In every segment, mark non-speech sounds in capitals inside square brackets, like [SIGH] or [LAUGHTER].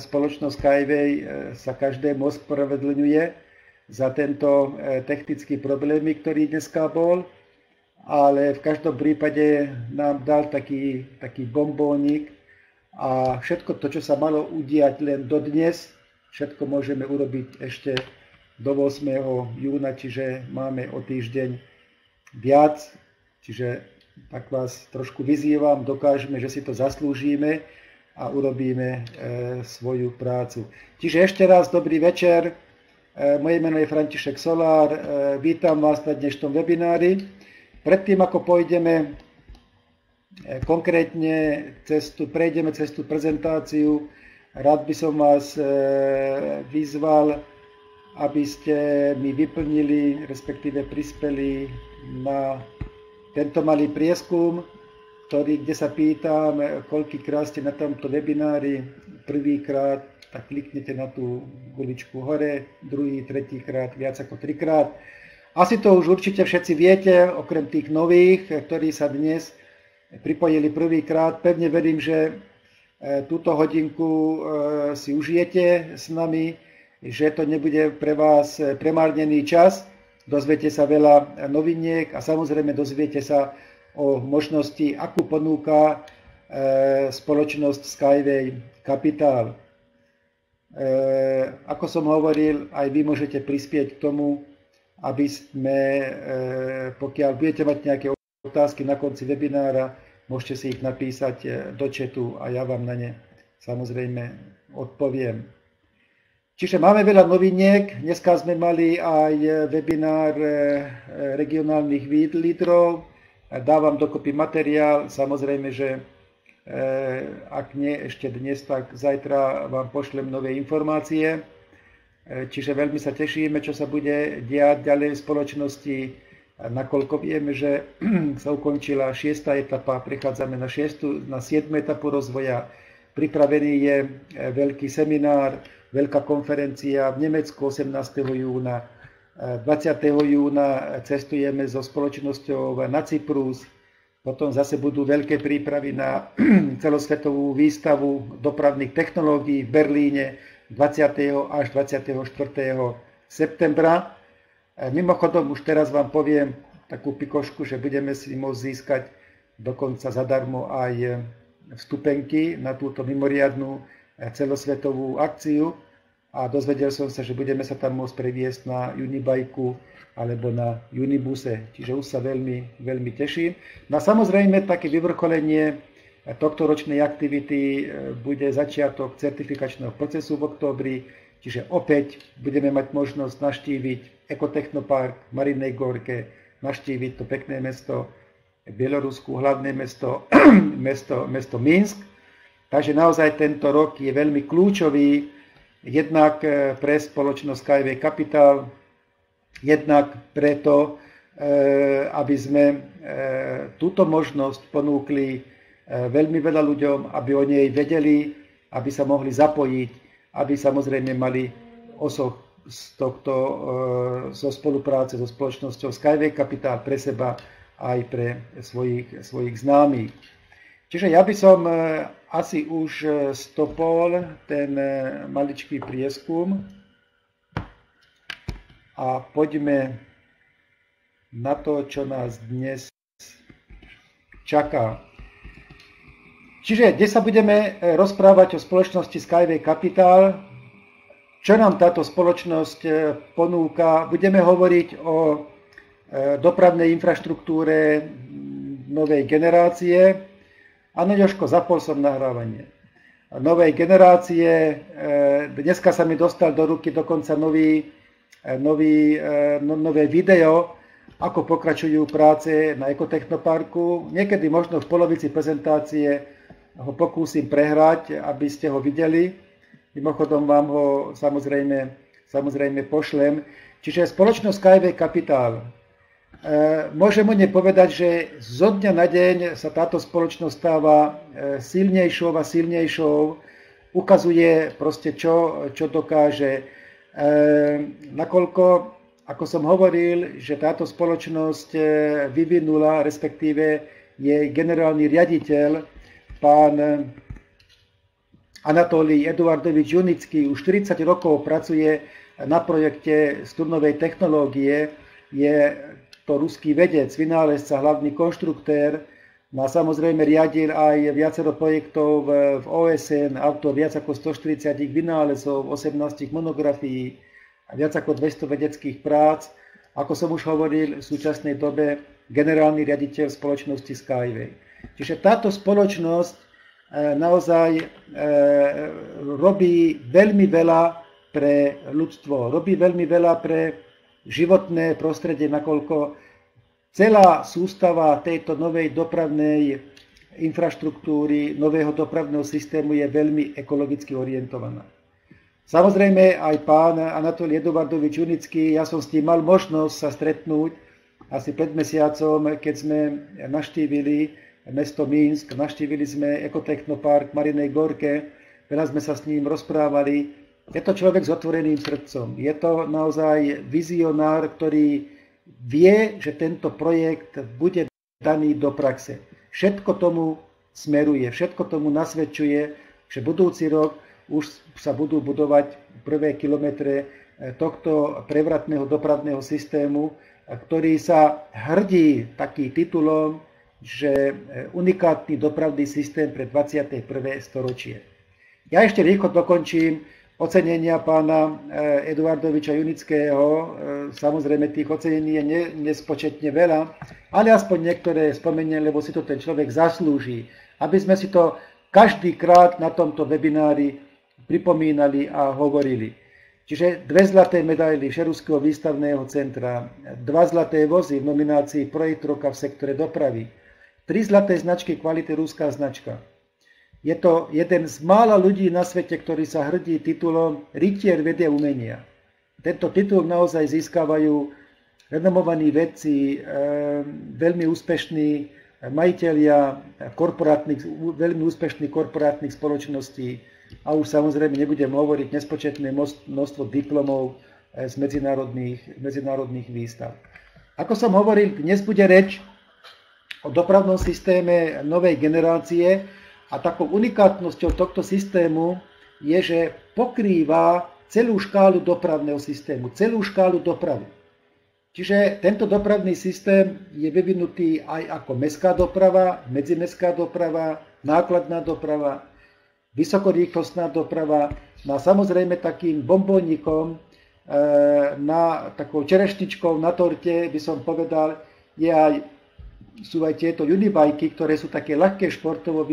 spoločnosť Skyway sa každému ospravedlňuje za tento technický problém, ktorý dneska bol, ale v každom prípade nám dal taký, taký bombónik a všetko to, čo sa malo udiať len dodnes, všetko môžeme urobiť ešte do 8. júna, čiže máme o týždeň viac, čiže tak vás trošku vyzývam, dokážeme, že si to zaslúžime a urobíme e, svoju prácu. Čiže ešte raz dobrý večer, e, moje meno je František Solár, e, vítam vás na dnešnom webinári. Predtým, ako pôjdeme konkrétne cestu, prejdeme cestu prezentáciu, rád by som vás vyzval, aby ste mi vyplnili, respektíve prispeli na tento malý prieskum, ktorý, kde sa pýtam, koľkýkrát ste na tomto webinári prvýkrát, tak kliknete na tú guličku hore, druhý, tretíkrát, viac ako trikrát. Asi to už určite všetci viete, okrem tých nových, ktorí sa dnes pripojili prvýkrát. Pevne verím, že e, túto hodinku e, si užijete s nami že to nebude pre vás eh, premárnený čas. Dozviete sa veľa noviniek a samozrejme dozviete sa o možnosti, akú ponúka eh, spoločnosť Skyway Capital. Eh, ako som hovoril, aj vy môžete prispieť k tomu, aby sme, pokiaľ budete mať nejaké otázky na konci webinára, môžete si ich napísať do četu a ja vám na ne samozrejme odpoviem. Čiže máme veľa noviniek. Dneska sme mali aj webinár e, regionálnych lídrov. Dávam dokopy materiál. Samozrejme, že e, ak nie ešte dnes, tak zajtra vám pošlem nové informácie. E, čiže veľmi sa tešíme, čo sa bude diať ďalej v spoločnosti. Nakoľko vieme, že [CLEARS THROAT] sa ukončila šiesta etapa, prechádzame na, šiestu, na siedmu etapu rozvoja. Pripravený je veľký seminár, veľká konferencia v Nemecku 18. júna. 20. júna cestujeme so spoločnosťou na Cyprus, potom zase budú veľké prípravy na [CLEARS THROAT] celosvetovú výstavu dopravných technológií v Berlíne 20. až 24. septembra. Mimochodom, už teraz vám poviem takú pikošku, že budeme si môcť získať dokonca zadarmo aj vstupenky na túto mimoriadnú celosvetovú akciu a dozvedel som sa, že budeme sa tam môcť previesť na Unibajku alebo na Unibuse, čiže už sa veľmi, veľmi teším. No samozrejme také vyvrcholenie tohto ročnej aktivity e, bude začiatok certifikačného procesu v októbri, čiže opäť budeme mať možnosť naštíviť Ekotechnopark v Marinej Gorke, naštíviť to pekné mesto Bielorusku, hlavné mesto, [CLEARS THROAT] mesto, mesto Minsk, Takže naozaj tento rok je veľmi kľúčový jednak eh, pre spoločnosť Skyway Capital, jednak preto, eh, aby sme eh, túto možnosť ponúkli veľmi veľa ľuďom, aby o nej vedeli, aby sa mohli zapojiť, aby samozrejme mali osoch z tohto, zo spolupráce so spoločnosťou Skyway Capital pre seba aj pre svojich, svojich známych. Čiže ja by som asi už e, stopol ten e, maličký prieskum a poďme na to, čo nás dnes čaká. Čiže dnes sa budeme e, rozprávať o spoločnosti Skyway Capital, čo nám táto spoločnosť ponúka. Budeme hovoriť o dopravnej infraštruktúre novej generácie, Áno, Joško, zapol som nahrávanie. Novej generácie, e, dneska sa mi dostal do ruky dokonca nový, e, nový, e, no, nové video, ako pokračujú práce na Ekotechnoparku. Niekedy možno v polovici prezentácie ho pokúsim prehrať, aby ste ho videli. Mimochodom vám ho samozrejme, samozrejme pošlem. Čiže spoločnosť Skyway Capital môžem o nej povedať, že zo dňa na deň sa táto spoločnosť stáva e, silnejšou a silnejšou, ukazuje proste, čo, čo dokáže. E, nakoľko, ako som hovoril, že táto spoločnosť vyvinula, respektíve jej generálny riaditeľ, pán Anatolij Eduardovič Junický už 40 rokov pracuje na projekte Sturnovej technológie. Je to ruský vedec, vynálezca, hlavný konštruktér. A samozrejme riadil aj viacero projektov v OSN, autor viac ako 140 vynálezov, 18 monografií a viac ako 200 vedeckých prác. Ako som už hovoril, v súčasnej dobe generálny riaditeľ spoločnosti Skyway. Čiže táto spoločnosť E, naozaj e, robí veľmi veľa pre ľudstvo, robí veľmi veľa pre životné prostredie, nakoľko celá sústava tejto novej dopravnej infraštruktúry, nového dopravného systému je veľmi ekologicky orientovaná. Samozrejme aj pán Anatolij Eduardovič Unický, ja som s tým mal možnosť sa stretnúť asi pred mesiacom, keď sme naštívili mesto Minsk, naštívili sme ekotechnopark Marinej Gorke, veľa sme sa s ním rozprávali. Je to človek s otvoreným srdcom. Je to naozaj vizionár, ktorý vie, že tento projekt bude daný do praxe. Všetko tomu smeruje, všetko tomu nasvedčuje, že budúci rok už sa budú budovať prvé kilometre eh, tohto prevratného dopravného systému, ktorý sa hrdí taký titulom že e, unikátny dopravný systém pre 21. storočie. Ja ešte rýchlo dokončím ocenenia pána e, Eduardoviča Junického. E, samozrejme, tých ocenení je nespočetne veľa, ale aspoň niektoré spomeniem, lebo si to ten človek zaslúži. Aby sme si to každý krát na tomto webinári pripomínali a hovorili. Čiže dve zlaté medaily Šeruského výstavného centra, dva zlaté vozy v nominácii Projekt roka v sektore dopravy, Tri zlaté značky kvality rúská značka. Je to jeden z mála ľudí na svete, ktorý sa hrdí titulom Rytier vede umenia. Tento titul naozaj získavajú renomovaní vedci, eh, veľmi úspešní majiteľia korporátnych, veľmi úspešných korporátnych spoločností a už samozrejme nebudem hovoriť nespočetné množstvo diplomov eh, z medzinárodných, medzinárodných výstav. Ako som hovoril, dnes bude reč o dopravnom systéme novej generácie a takou unikátnosťou tohto systému je, že pokrýva celú škálu dopravného systému, celú škálu dopravy. Čiže tento dopravný systém je vyvinutý aj ako mestská doprava, medzimestská doprava, nákladná doprava, vysokorýchlostná doprava. No a samozrejme takým bombónikom, e, na takou čerešničkou na torte by som povedal, je aj sú aj tieto unibajky, ktoré sú také ľahké športovo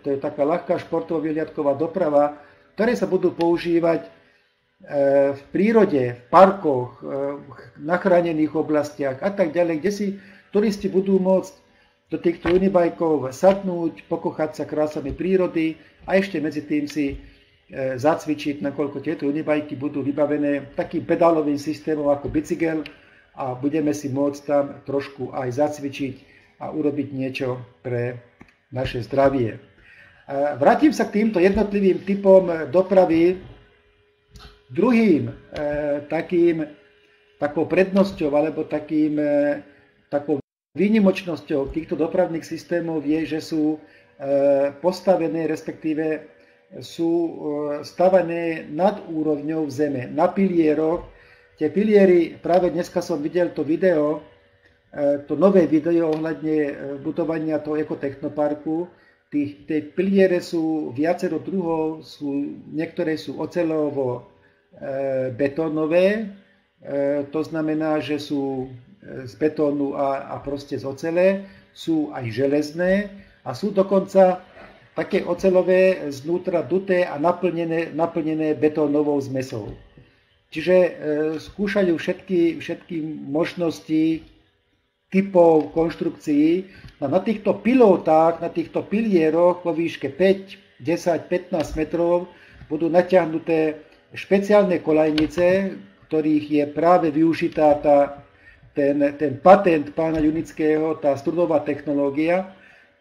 to je taká ľahká športovo vyhliadková doprava, ktoré sa budú používať e, v prírode, v parkoch, e, na chránených oblastiach a tak ďalej, kde si turisti budú môcť do týchto unibajkov sadnúť, pokochať sa krásami prírody a ešte medzi tým si e, zacvičiť, nakoľko tieto unibajky budú vybavené takým pedálovým systémom ako bicykel a budeme si môcť tam trošku aj zacvičiť a urobiť niečo pre naše zdravie. Vrátim sa k týmto jednotlivým typom dopravy. Druhým e, takým, takou prednosťou alebo takým, e, takou výnimočnosťou týchto dopravných systémov je, že sú e, postavené, respektíve sú stavané nad úrovňou zeme, na pilieroch. Tie piliery, práve dneska som videl to video, to nové video ohľadne e, budovania toho ekotechnoparku. Tých, tie piliere sú viacero druhov, sú, niektoré sú ocelovo e, betónové, e, to znamená, že sú e, z betónu a, a proste z ocele, sú aj železné a sú dokonca také ocelové znútra duté a naplnené, naplnené betónovou zmesou. Čiže e, skúšajú všetky, všetky možnosti typov konštrukcií. No na týchto pilotách, na týchto pilieroch vo výške 5, 10, 15 metrov budú natiahnuté špeciálne kolajnice, ktorých je práve využitá tá, ten, ten patent pána Junického, tá strudová technológia.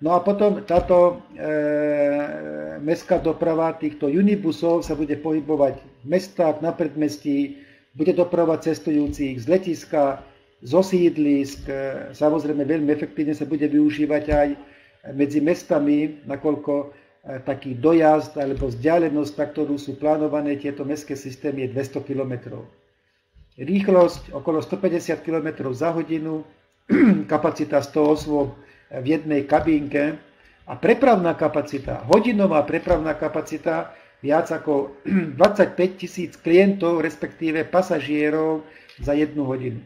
No a potom táto e, mestská doprava týchto unibusov sa bude pohybovať v mestách, na predmestí, bude dopravať cestujúcich z letiska, zo sídlisk. Samozrejme veľmi efektívne sa bude využívať aj medzi mestami, nakoľko taký dojazd alebo vzdialenosť, na ktorú sú plánované tieto mestské systémy, je 200 km. Rýchlosť okolo 150 km za hodinu, [CLEARS THROAT] kapacita 100 osôb v jednej kabínke a prepravná kapacita, hodinová prepravná kapacita viac ako [CLEARS THROAT] 25 tisíc klientov, respektíve pasažierov za jednu hodinu.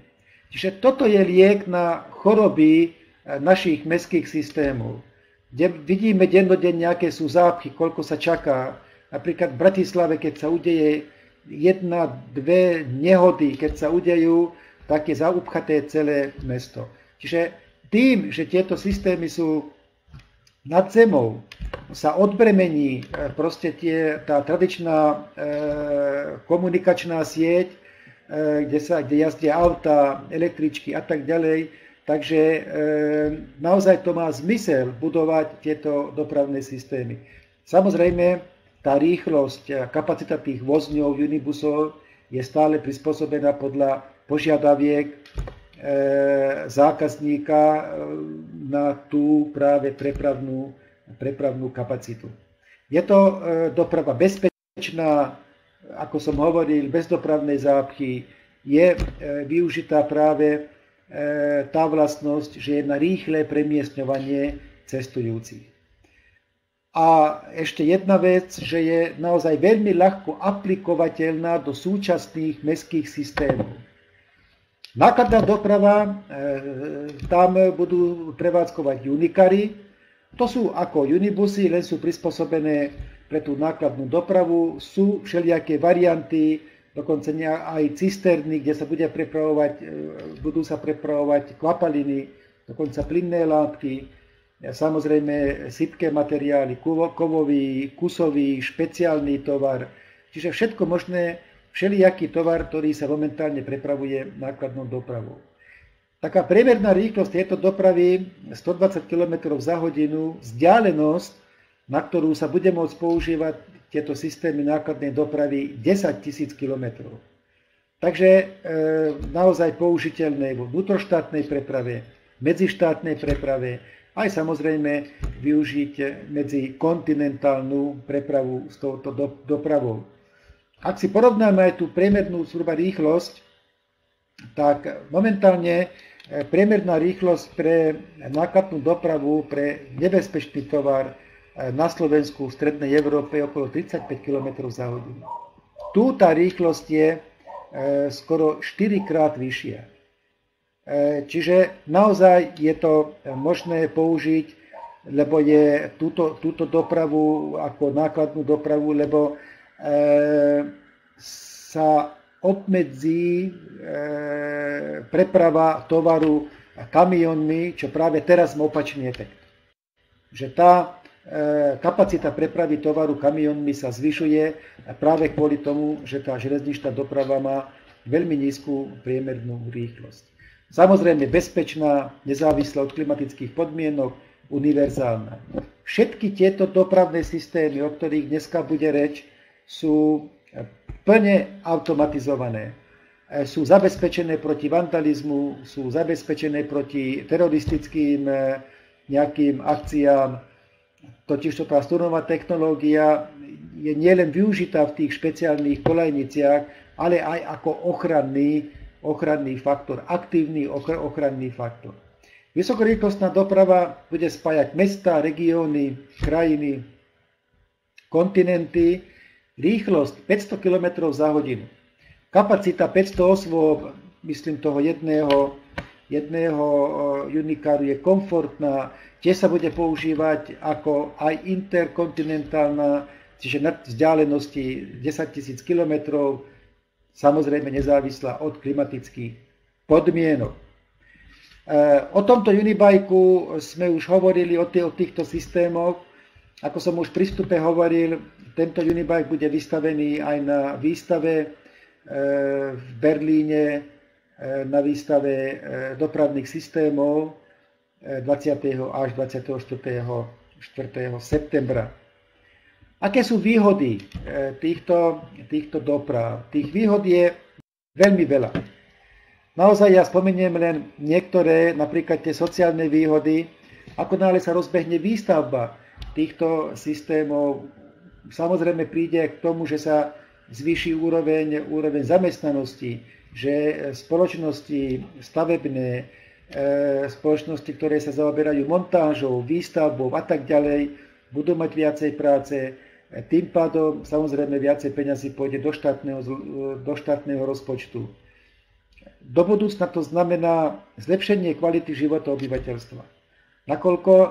Čiže toto je liek na choroby eh, našich mestských systémov kde vidíme dennodenne, aké sú zápchy, koľko sa čaká. Napríklad v Bratislave, keď sa udeje jedna, dve nehody, keď sa udejú, tak je zaupchaté celé mesto. Čiže tým, že tieto systémy sú nad zemou, sa odbremení e, proste tie, tá tradičná e, komunikačná sieť, e, kde, sa, kde jazdia auta, električky a tak ďalej, Takže e, naozaj to má zmysel budovať tieto dopravné systémy. Samozrejme, tá rýchlosť a kapacita tých vozňov, unibusov je stále prispôsobená podľa požiadaviek e, zákazníka e, na tú práve prepravnú, prepravnú kapacitu. Je to e, doprava bezpečná, ako som hovoril, bez dopravnej zápchy, je e, využitá práve E, tá vlastnosť, že je na rýchle premiestňovanie cestujúcich. A ešte jedna vec, že je naozaj veľmi ľahko aplikovateľná do súčasných mestských systémov. Nákladná doprava, e, tam budú prevádzkovať unikary. To sú ako unibusy, len sú prispôsobené pre tú nákladnú dopravu. Sú všelijaké varianty, dokonca aj cisterny, kde sa bude prepravovať, e, budú sa prepravovať kvapaliny, dokonca plynné látky, samozrejme sypké materiály, kovový, kusový, špeciálny tovar, čiže všetko možné, všelijaký tovar, ktorý sa momentálne prepravuje nákladnou dopravou. Taká priemerná rýchlosť tejto dopravy 120 km za hodinu, vzdialenosť, na ktorú sa bude môcť používať tieto systémy nákladnej dopravy 10 tisíc kilometrov. Takže e, naozaj použiteľné vo vnútroštátnej preprave, medzištátnej preprave, aj samozrejme využiť medzi kontinentálnu prepravu s touto do, dopravou. Ak si porovnáme aj tú priemernú zhruba rýchlosť, tak momentálne e, priemerná rýchlosť pre nákladnú dopravu, pre nebezpečný tovar na Slovensku, v strednej Európe okolo 35 km za hodinu. Tu tá rýchlosť je e, skoro 4 krát vyššia. E, čiže naozaj je to možné použiť, lebo je túto, túto dopravu ako nákladnú dopravu, lebo e, sa obmedzí preprava tovaru kamionmi, čo práve teraz má opačný efekt. Že tá kapacita prepravy tovaru kamionmi sa zvyšuje práve kvôli tomu, že tá železničná doprava má veľmi nízku priemernú rýchlosť. Samozrejme bezpečná, nezávislá od klimatických podmienok, univerzálna. Všetky tieto dopravné systémy, o ktorých dneska bude reč, sú plne automatizované. E, sú zabezpečené proti vandalizmu, sú zabezpečené proti teroristickým e, nejakým akciám, Totiž to tá stunová technológia je nielen využitá v tých špeciálnych kolajniciach, ale aj ako ochranný, ochranný faktor, aktívny ochranný faktor. Vysokorýchlostná doprava bude spájať mesta, regióny, krajiny, kontinenty, rýchlosť 500 km za hodinu. Kapacita 500 osôb, myslím toho jedného, jedného eh, unikáru je komfortná, Tiež sa bude používať ako aj interkontinentálna, čiže na vzdialenosti 10 tisíc kilometrov, samozrejme nezávislá od klimatických podmienok. E, o tomto Unibajku sme už hovorili o, tých, o týchto systémoch. Ako som už pri vstupe hovoril, tento Unibike bude vystavený aj na výstave e, v Berlíne, e, na výstave dopravných systémov 20. až 24. 4. septembra. Aké sú výhody e, týchto, týchto doprav? Tých výhod je veľmi veľa. Naozaj ja spomeniem len niektoré, napríklad tie sociálne výhody. Ako náhle sa rozbehne výstavba, týchto systémov samozrejme príde k tomu, že sa zvýši úroveň, úroveň zamestnanosti, že spoločnosti stavebné, spoločnosti, ktoré sa zaoberajú montážou, výstavbou a tak ďalej, budú mať viacej práce, tým pádom samozrejme viacej peňazí pôjde do štátneho, do štátneho rozpočtu. Do budúcna to znamená zlepšenie kvality života obyvateľstva. Nakoľko, e,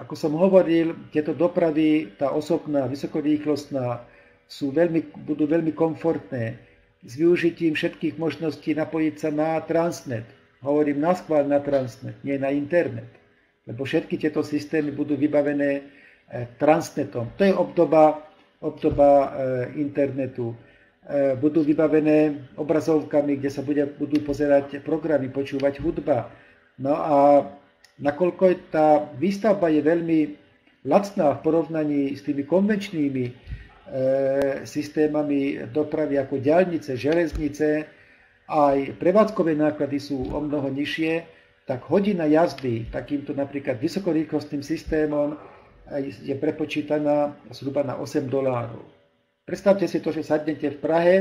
ako som hovoril, tieto dopravy, tá osobná, vysokorýchlostná, sú veľmi, budú veľmi komfortné s využitím všetkých možností napojiť sa na Transnet. Hovorím na schvál na Transnet, nie na internet. Lebo všetky tieto systémy budú vybavené e, Transnetom. To je obdoba, obdoba e, internetu. E, budú vybavené obrazovkami, kde sa bude, budú pozerať programy, počúvať hudba. No a nakoľko tá výstavba je veľmi lacná v porovnaní s tými konvenčnými systémami dopravy ako diaľnice, železnice, aj prevádzkové náklady sú o mnoho nižšie, tak hodina jazdy takýmto napríklad vysokorýchlostným systémom je prepočítaná zhruba na 8 dolárov. Predstavte si to, že sadnete v Prahe,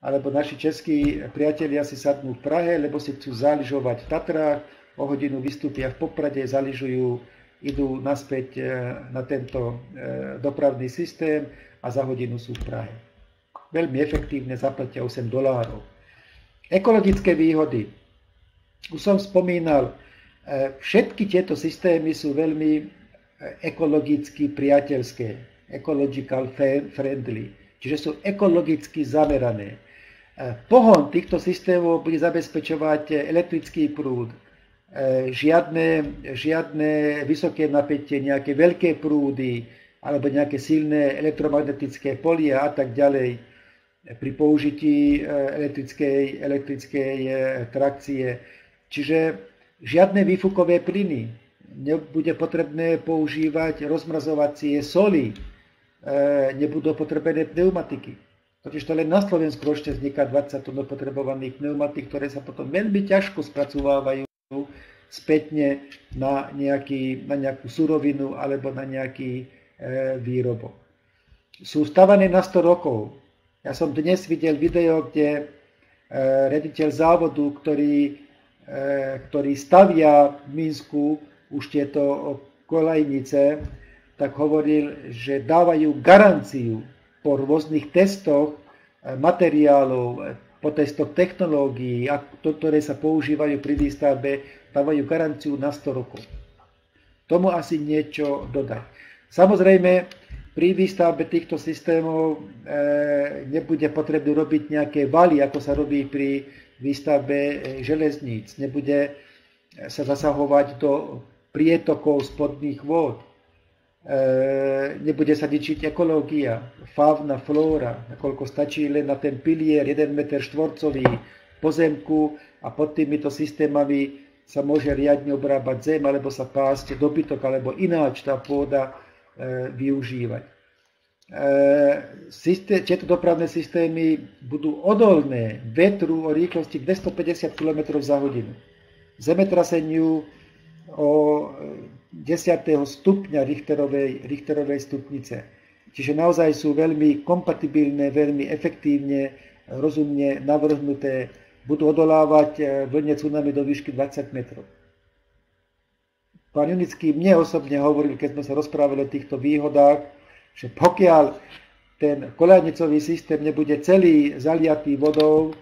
alebo naši českí priatelia si sadnú v Prahe, lebo si chcú zaližovať v Tatrách, o hodinu vystúpia v Poprade, zaližujú idú naspäť e, na tento e, dopravný systém a za hodinu sú v Prahe. Veľmi efektívne zaplatia 8 dolárov. Ekologické výhody. Už som spomínal, e, všetky tieto systémy sú veľmi ekologicky priateľské, ecological friendly, čiže sú ekologicky zamerané. Pohon týchto systémov bude zabezpečovať elektrický prúd, E, žiadne, žiadne vysoké napätie, nejaké veľké prúdy alebo nejaké silné elektromagnetické polia a tak ďalej pri použití e, elektrickej, elektrickej e, trakcie. Čiže žiadne výfukové plyny. Nebude potrebné používať rozmrazovacie soli. Nebudú potrebné pneumatiky. Totiž to len na Slovensku ročne vzniká 20 tón potrebovaných pneumatik, ktoré sa potom veľmi ťažko spracovávajú spätne na, nejaký, na nejakú surovinu alebo na nejaký e, výrobok. Sú stavané na 100 rokov. Ja som dnes videl video, kde e, rediteľ závodu, ktorý, e, ktorý stavia v Minsku už tieto kolajnice, tak hovoril, že dávajú garanciu po rôznych testoch e, materiálov, po testoch technológií, ktoré sa používajú pri výstavbe, dávajú garanciu na 100 rokov. Tomu asi niečo dodať. Samozrejme, pri výstavbe týchto systémov e, nebude potrebné robiť nejaké valy, ako sa robí pri výstavbe e, železníc. Nebude sa zasahovať do prietokov spodných vôd. E, nebude sa ničiť ekológia, fauna, flóra, nakoľko stačí len na ten pilier 1 m štvorcový pozemku a pod týmito systémami sa môže riadne obrábať zem, alebo sa pásť dobytok, alebo ináč tá pôda e, využívať. E, tieto dopravné systémy budú odolné vetru o rýchlosti 250 km za hodinu, zemetraseniu o 10. stupňa Richterovej, Richterovej stupnice. Čiže naozaj sú veľmi kompatibilné, veľmi efektívne, rozumne navrhnuté, budú odolávať vlne tsunami do výšky 20 metrov. Pán Junický mne osobne hovoril, keď sme sa rozprávali o týchto výhodách, že pokiaľ ten koľajnicový systém nebude celý zaliatý vodou,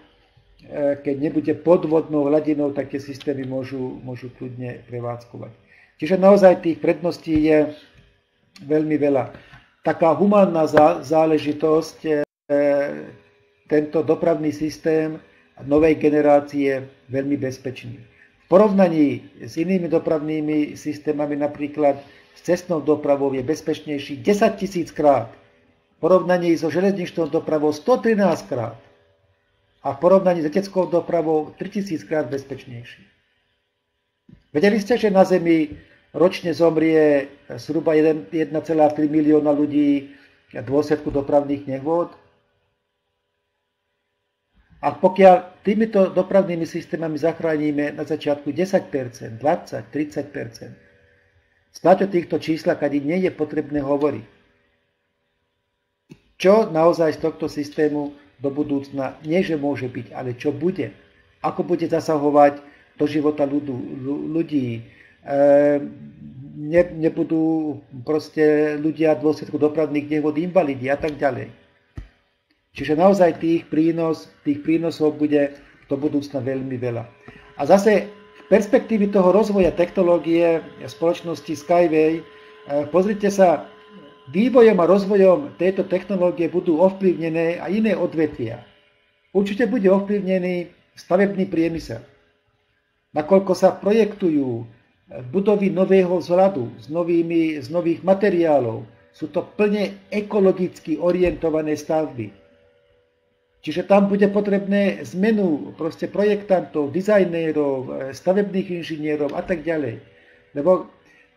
eh, keď nebude podvodnou hladinou, tak tie systémy môžu, môžu kľudne prevádzkovať. Čiže naozaj tých predností je veľmi veľa. Taká humánna záležitosť, e, tento dopravný systém novej generácie veľmi bezpečný. Porovnaní s inými dopravnými systémami, napríklad s cestnou dopravou, je bezpečnejší 10 tisíc krát. V porovnaní so železničnou dopravou 113 krát. A v porovnaní s leteckou dopravou 3000 krát bezpečnejší. Vedeli ste, že na Zemi Ročne zomrie zhruba 1,3 milióna ľudí v dôsledku dopravných nehôd. A pokiaľ týmito dopravnými systémami zachránime na začiatku 10%, 20, 30%, Snáď o týchto číslach ani nie je potrebné hovoriť. Čo naozaj z tohto systému do budúcna nie, že môže byť, ale čo bude. Ako bude zasahovať do života ľudú, ľudí. E, ne, nebudú proste ľudia v dôsledku dopravných nehod invalidi a tak ďalej. Čiže naozaj tých, prínos, tých prínosov bude do budúcna veľmi veľa. A zase v perspektívy toho rozvoja technológie spoločnosti Skyway, e, pozrite sa, vývojom a rozvojom tejto technológie budú ovplyvnené aj iné odvetvia. Určite bude ovplyvnený stavebný priemysel. Nakoľko sa projektujú budovy nového vzhľadu z, novými, z nových materiálov, sú to plne ekologicky orientované stavby. Čiže tam bude potrebné zmenu proste projektantov, dizajnérov, stavebných inžinierov a tak ďalej. Lebo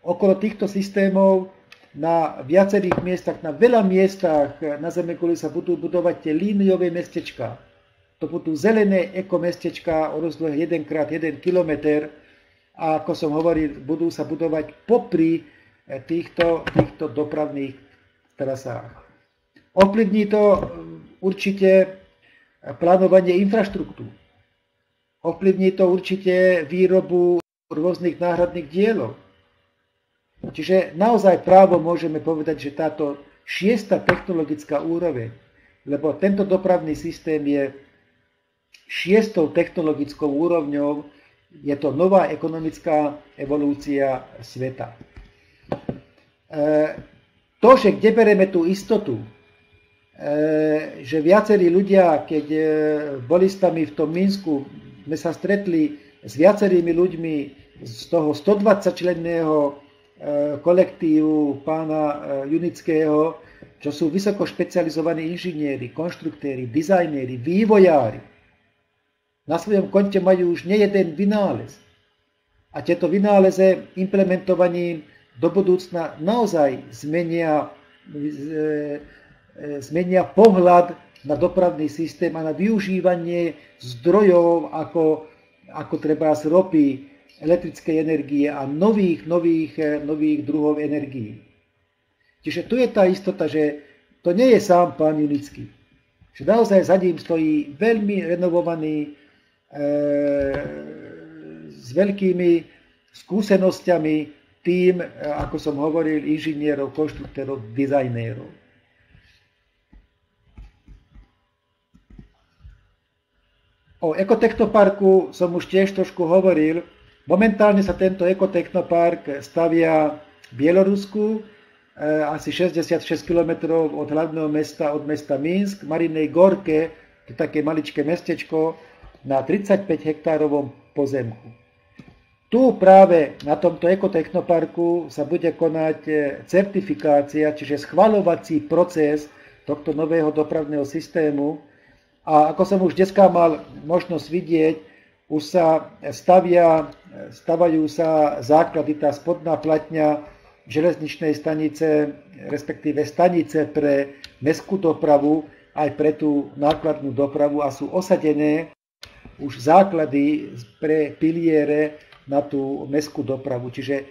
okolo týchto systémov na viacerých miestach, na veľa miestach na Zemeguli sa budú budovať tie líniové mestečka. To budú zelené ekomestečka o rozlohe 1x1 km a ako som hovoril, budú sa budovať popri eh, týchto, týchto dopravných trasách. Ovplyvní to určite plánovanie infraštruktúr. Ovplyvní to určite výrobu rôznych náhradných dielov. Čiže naozaj právo môžeme povedať, že táto šiesta technologická úroveň, lebo tento dopravný systém je šiestou technologickou úrovňou, je to nová ekonomická evolúcia sveta. E, to, že kde bereme tú istotu, že viacerí ľudia, keď e, boli s nami v tom Minsku, sme sa stretli s viacerými ľuďmi z toho 120 členného E, kolektívu pána e, Junického, čo sú vysoko špecializovaní inžinieri, konštruktéri, dizajnéri, vývojári. Na svojom konte majú už nejeden vynález. A tieto vynáleze implementovaním do budúcna naozaj zmenia, e, zmenia pohľad na dopravný systém a na využívanie zdrojov ako, ako treba z ropy, elektrickej energie a nových, nových, eh, nových druhov energií. Čiže tu je tá istota, že to nie je sám pán Junický. Že naozaj za ním stojí veľmi renovovaný, e, s veľkými skúsenosťami tým, eh, ako som hovoril, inžinierov, konštruktérov, dizajnérov. O ekotechnoparku som už tiež trošku hovoril. Momentálne sa tento ekotechnopark stavia v Bielorusku, eh, asi 66 km od hlavného mesta, od mesta Minsk, Marinej Gorke, to je také maličké mestečko, na 35 hektárovom pozemku. Tu práve na tomto ekotechnoparku sa bude konať eh, certifikácia, čiže schvalovací proces tohto nového dopravného systému. A ako som už dneska mal možnosť vidieť, už sa stavia stavajú sa základy, tá spodná platňa železničnej stanice, respektíve stanice pre mestskú dopravu, aj pre tú nákladnú dopravu a sú osadené už základy pre piliere na tú mestskú dopravu. Čiže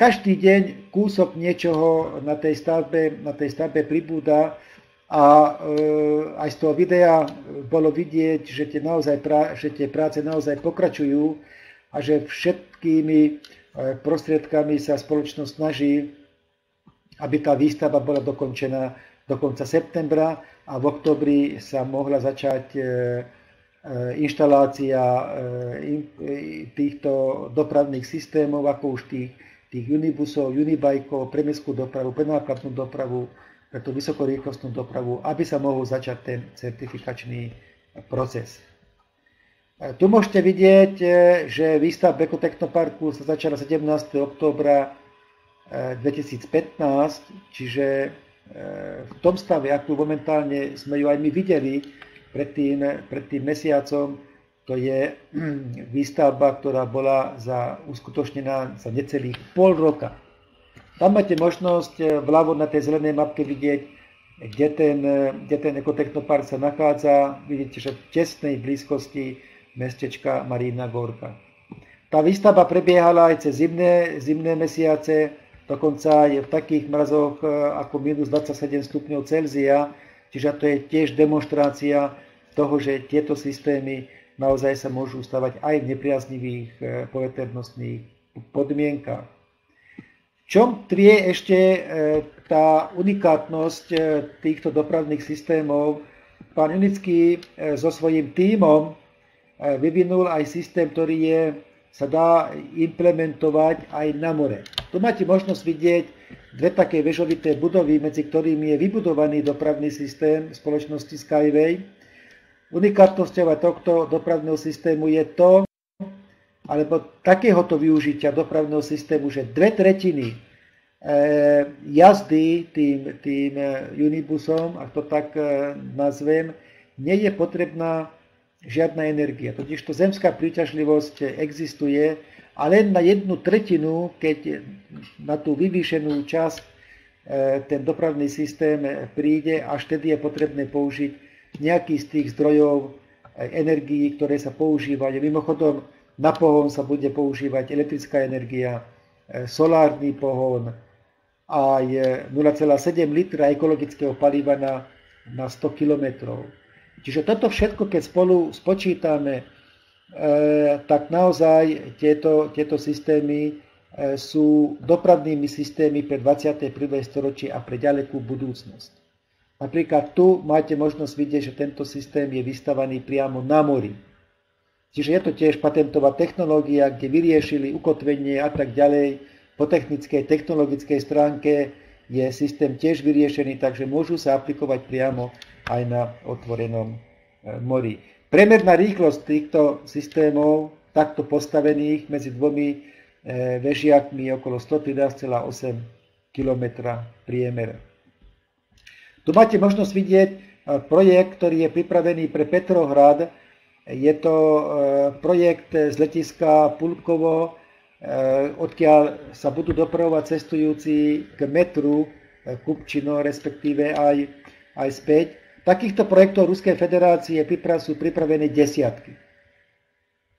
každý deň kúsok niečoho na tej stavbe, na tej stavbe pribúda a e, aj z toho videa bolo vidieť, že tie, naozaj, že tie práce naozaj pokračujú a že všetkými e, prostriedkami sa spoločnosť snaží, aby tá výstava bola dokončená do konca septembra a v oktobri sa mohla začať e, inštalácia týchto dopravných systémov, ako už tých, tých unibusov, unibajkov, premeskú dopravu, prenákladnú dopravu, pre tú vysokorýchlostnú dopravu, aby sa mohol začať ten certifikačný proces. Tu môžete vidieť, e, že výstavba Ekotechnoparku sa začala 17. októbra 2015, e, čiže e, v tom stave, akú momentálne sme ju aj my videli pred tým, pred tým mesiacom, to je [CLEARS THROAT] výstavba, ktorá bola za, uskutočnená za necelých pol roka. Tam máte možnosť vľavo na tej zelenej mapke vidieť, kde ten, kde ten ekotechnopark sa nachádza. Vidíte, že v tesnej blízkosti mestečka Marína Gorka. Tá výstava prebiehala aj cez zimné, zimné mesiace, dokonca je v takých mrazoch ako minus 27 stupňov Celzia, čiže to je tiež demonstrácia toho, že tieto systémy naozaj sa môžu stavať aj v nepriaznivých poveternostných podmienkach. Čom trie ešte tá unikátnosť týchto dopravných systémov pán Unický e, so svojím tímom e, vyvinul aj systém, ktorý je, sa dá implementovať aj na more. Tu máte možnosť vidieť dve také vežovité budovy, medzi ktorými je vybudovaný dopravný systém spoločnosti Skyway. Unikátnosťou tohto dopravného systému je to, alebo takéhoto využitia dopravného systému, že dve tretiny Eh, jazdy tým, tým eh, unibusom, ak to tak eh, nazvem, nie je potrebná žiadna energia. Totiž to zemská príťažlivosť existuje a len na jednu tretinu, keď na tú vyvýšenú časť ten dopravný systém príde, až tedy je potrebné použiť nejaký z tých zdrojov energií, ktoré sa používajú. Mimochodom, na pohon sa bude používať elektrická energia, solárny pohon, aj 0,7 litra ekologického paliva na, na 100 km. Čiže toto všetko, keď spolu spočítame, e, tak naozaj tieto, tieto systémy e, sú dopravnými systémy pre 21. storočie a pre ďalekú budúcnosť. Napríklad tu máte možnosť vidieť, že tento systém je vystavaný priamo na mori. Čiže je to tiež patentová technológia, kde vyriešili ukotvenie a tak ďalej po technickej, technologickej stránke je systém tiež vyriešený, takže môžu sa aplikovať priamo aj na otvorenom e, mori. Premerná rýchlosť týchto systémov, takto postavených medzi dvomi e, vežiakmi okolo 113,8 km priemer. Tu máte možnosť vidieť e, projekt, ktorý je pripravený pre Petrohrad. Je to projekt z letiska Pulkovo, Eh, odkiaľ sa budú dopravovať cestujúci k metru eh, Kupčino, respektíve aj, aj späť. Takýchto projektov Ruskej federácie sú pripravené desiatky.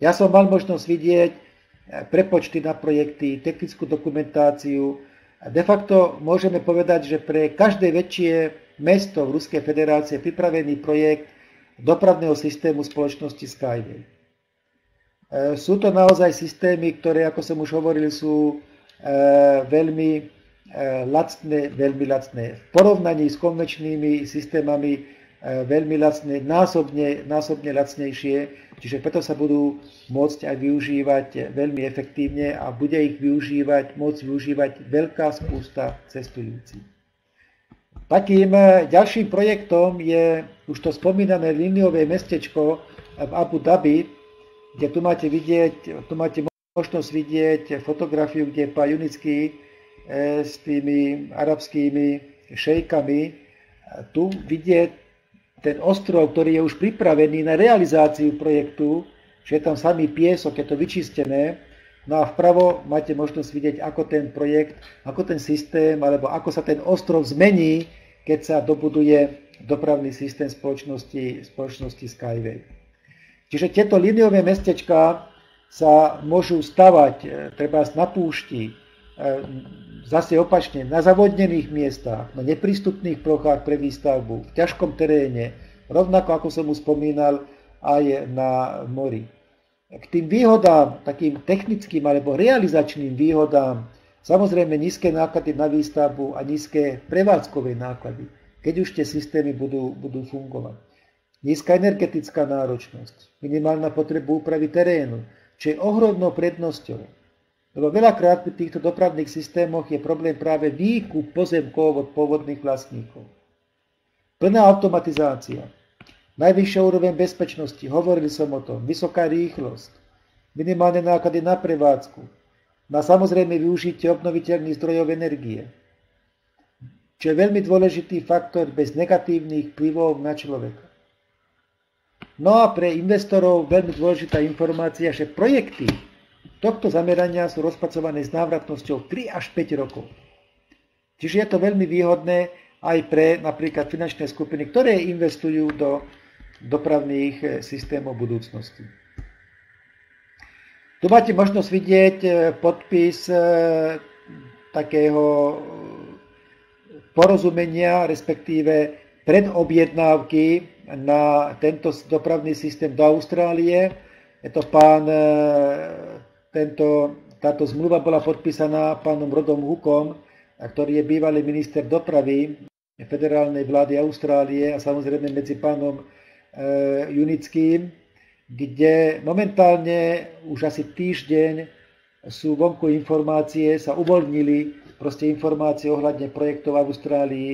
Ja som mal možnosť vidieť eh, prepočty na projekty, technickú dokumentáciu. De facto môžeme povedať, že pre každé väčšie mesto v Ruskej federácie pripravený projekt dopravného systému spoločnosti Skyway. E, sú to naozaj systémy, ktoré, ako som už hovoril, sú e, veľmi e, lacné, veľmi lacné. V porovnaní s konvenčnými systémami veľmi lacné, násobne, násobne lacnejšie, čiže preto sa budú môcť aj využívať veľmi efektívne a bude ich využívať, môcť využívať veľká spústa cestujúcich. Takým ďalším projektom je už to spomínané liniové mestečko v Abu Dhabi, kde tu máte vidieť, tu máte možnosť vidieť fotografiu, kde pán Junický e, s tými arabskými šejkami, tu vidieť ten ostrov, ktorý je už pripravený na realizáciu projektu, že je tam samý piesok, je to vyčistené, no a vpravo máte možnosť vidieť, ako ten projekt, ako ten systém, alebo ako sa ten ostrov zmení, keď sa dobuduje dopravný systém spoločnosti, spoločnosti Skyway. Čiže tieto liniové mestečka sa môžu stavať e, treba na púšti, e, zase opačne, na zavodnených miestach, na neprístupných plochách pre výstavbu, v ťažkom teréne, rovnako ako som už spomínal, aj na mori. K tým výhodám, takým technickým alebo realizačným výhodám, samozrejme nízke náklady na výstavbu a nízke prevádzkové náklady, keď už tie systémy budú, budú fungovať. Nízka energetická náročnosť, minimálna potreba úpravy terénu, čo je ohromnou prednosťou. Lebo veľakrát pri týchto dopravných systémoch je problém práve výkup pozemkov od pôvodných vlastníkov. Plná automatizácia, najvyššia úroveň bezpečnosti, hovorili som o tom, vysoká rýchlosť, minimálne náklady na prevádzku, na samozrejme využitie obnoviteľných zdrojov energie, čo je veľmi dôležitý faktor bez negatívnych vplyvov na človeka. No a pre investorov veľmi dôležitá informácia, že projekty tohto zamerania sú rozpracované s návratnosťou 3 až 5 rokov. Čiže je to veľmi výhodné aj pre napríklad finančné skupiny, ktoré investujú do dopravných eh, systémov budúcnosti. Tu máte možnosť vidieť eh, podpis eh, takého porozumenia, respektíve predobjednávky na tento dopravný systém do Austrálie. Je to pán, e, tento, táto zmluva bola podpísaná pánom Rodom Hukom, ktorý je bývalý minister dopravy federálnej vlády Austrálie a samozrejme medzi pánom e, Junickým, kde momentálne už asi týždeň sú vonku informácie, sa uvoľnili proste informácie ohľadne projektov v Austrálii.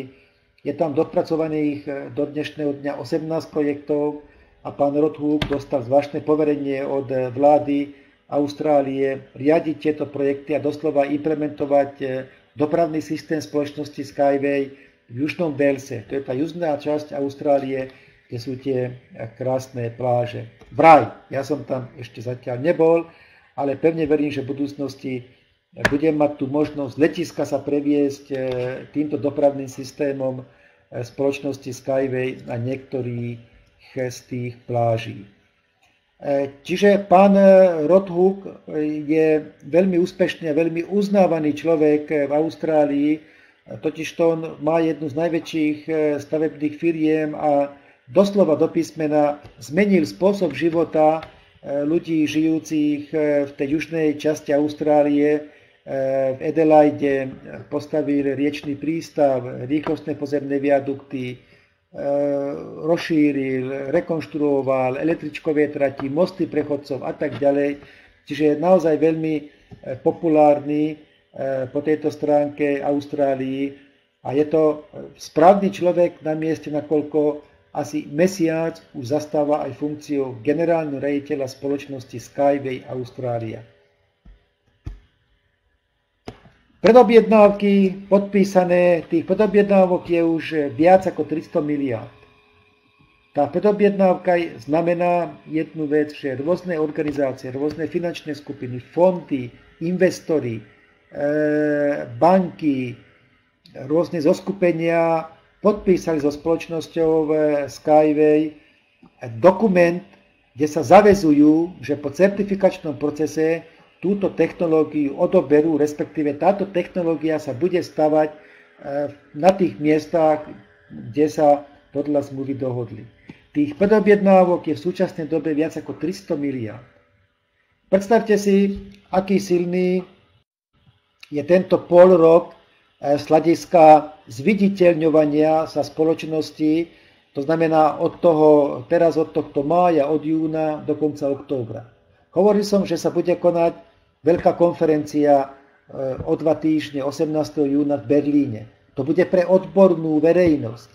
Je tam dopracovaných eh, do dnešného dňa 18 projektov a pán Rothúk dostal zvláštne poverenie od eh, vlády Austrálie riadiť tieto projekty a doslova implementovať eh, dopravný systém spoločnosti Skyway v Južnom Velse. To je tá južná časť Austrálie, kde sú tie krásne pláže. Vraj, ja som tam ešte zatiaľ nebol, ale pevne verím, že v budúcnosti budem mať tu možnosť letiska sa previesť e, týmto dopravným systémom spoločnosti Skyway na niektorých z tých pláží. Čiže pán Rothuk je veľmi úspešný a veľmi uznávaný človek v Austrálii, totiž to on má jednu z najväčších stavebných firiem a doslova do písmena zmenil spôsob života ľudí žijúcich v tej južnej časti Austrálie, v Adelaide postavil riečný prístav, rýchlostné pozemné viadukty, e, rozšíril, rekonštruoval električkové trati, mosty prechodcov a tak ďalej. Čiže je naozaj veľmi e, populárny e, po tejto stránke Austrálii a je to správny človek na mieste, nakoľko asi mesiac už zastáva aj funkciu generálneho rejiteľa spoločnosti Skyway Austrália. Predobjednávky podpísané, tých predobjednávok je už viac ako 300 miliard. Tá predobjednávka znamená jednu vec, že rôzne organizácie, rôzne finančné skupiny, fondy, investori, e, banky, rôzne zoskupenia podpísali so spoločnosťou Skyway dokument, kde sa zavezujú, že po certifikačnom procese túto technológiu odoberú, respektíve táto technológia sa bude stavať e, na tých miestach, kde sa podľa zmluvy dohodli. Tých predobjednávok je v súčasnej dobe viac ako 300 miliard. Predstavte si, aký silný je tento pol rok z hľadiska zviditeľňovania sa spoločnosti, to znamená od toho, teraz od tohto mája, od júna do konca októbra. Hovoril som, že sa bude konať veľká konferencia e, o dva týždne 18. júna v Berlíne. To bude pre odbornú verejnosť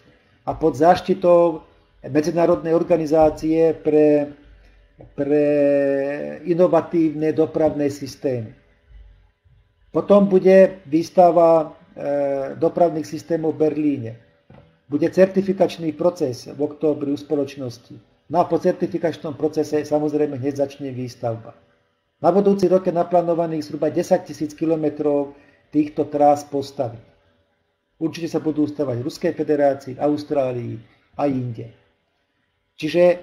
a pod záštitou Medzinárodnej organizácie pre, pre inovatívne dopravné systémy. Potom bude výstava e, dopravných systémov v Berlíne. Bude certifikačný proces v októbri u spoločnosti. No a po certifikačnom procese samozrejme hneď začne výstavba. Na budúci rok je naplánovaných zhruba 10 tisíc kilometrov týchto trás postaviť. Určite sa budú stavať v Ruskej federácii, Austrálii a inde. Čiže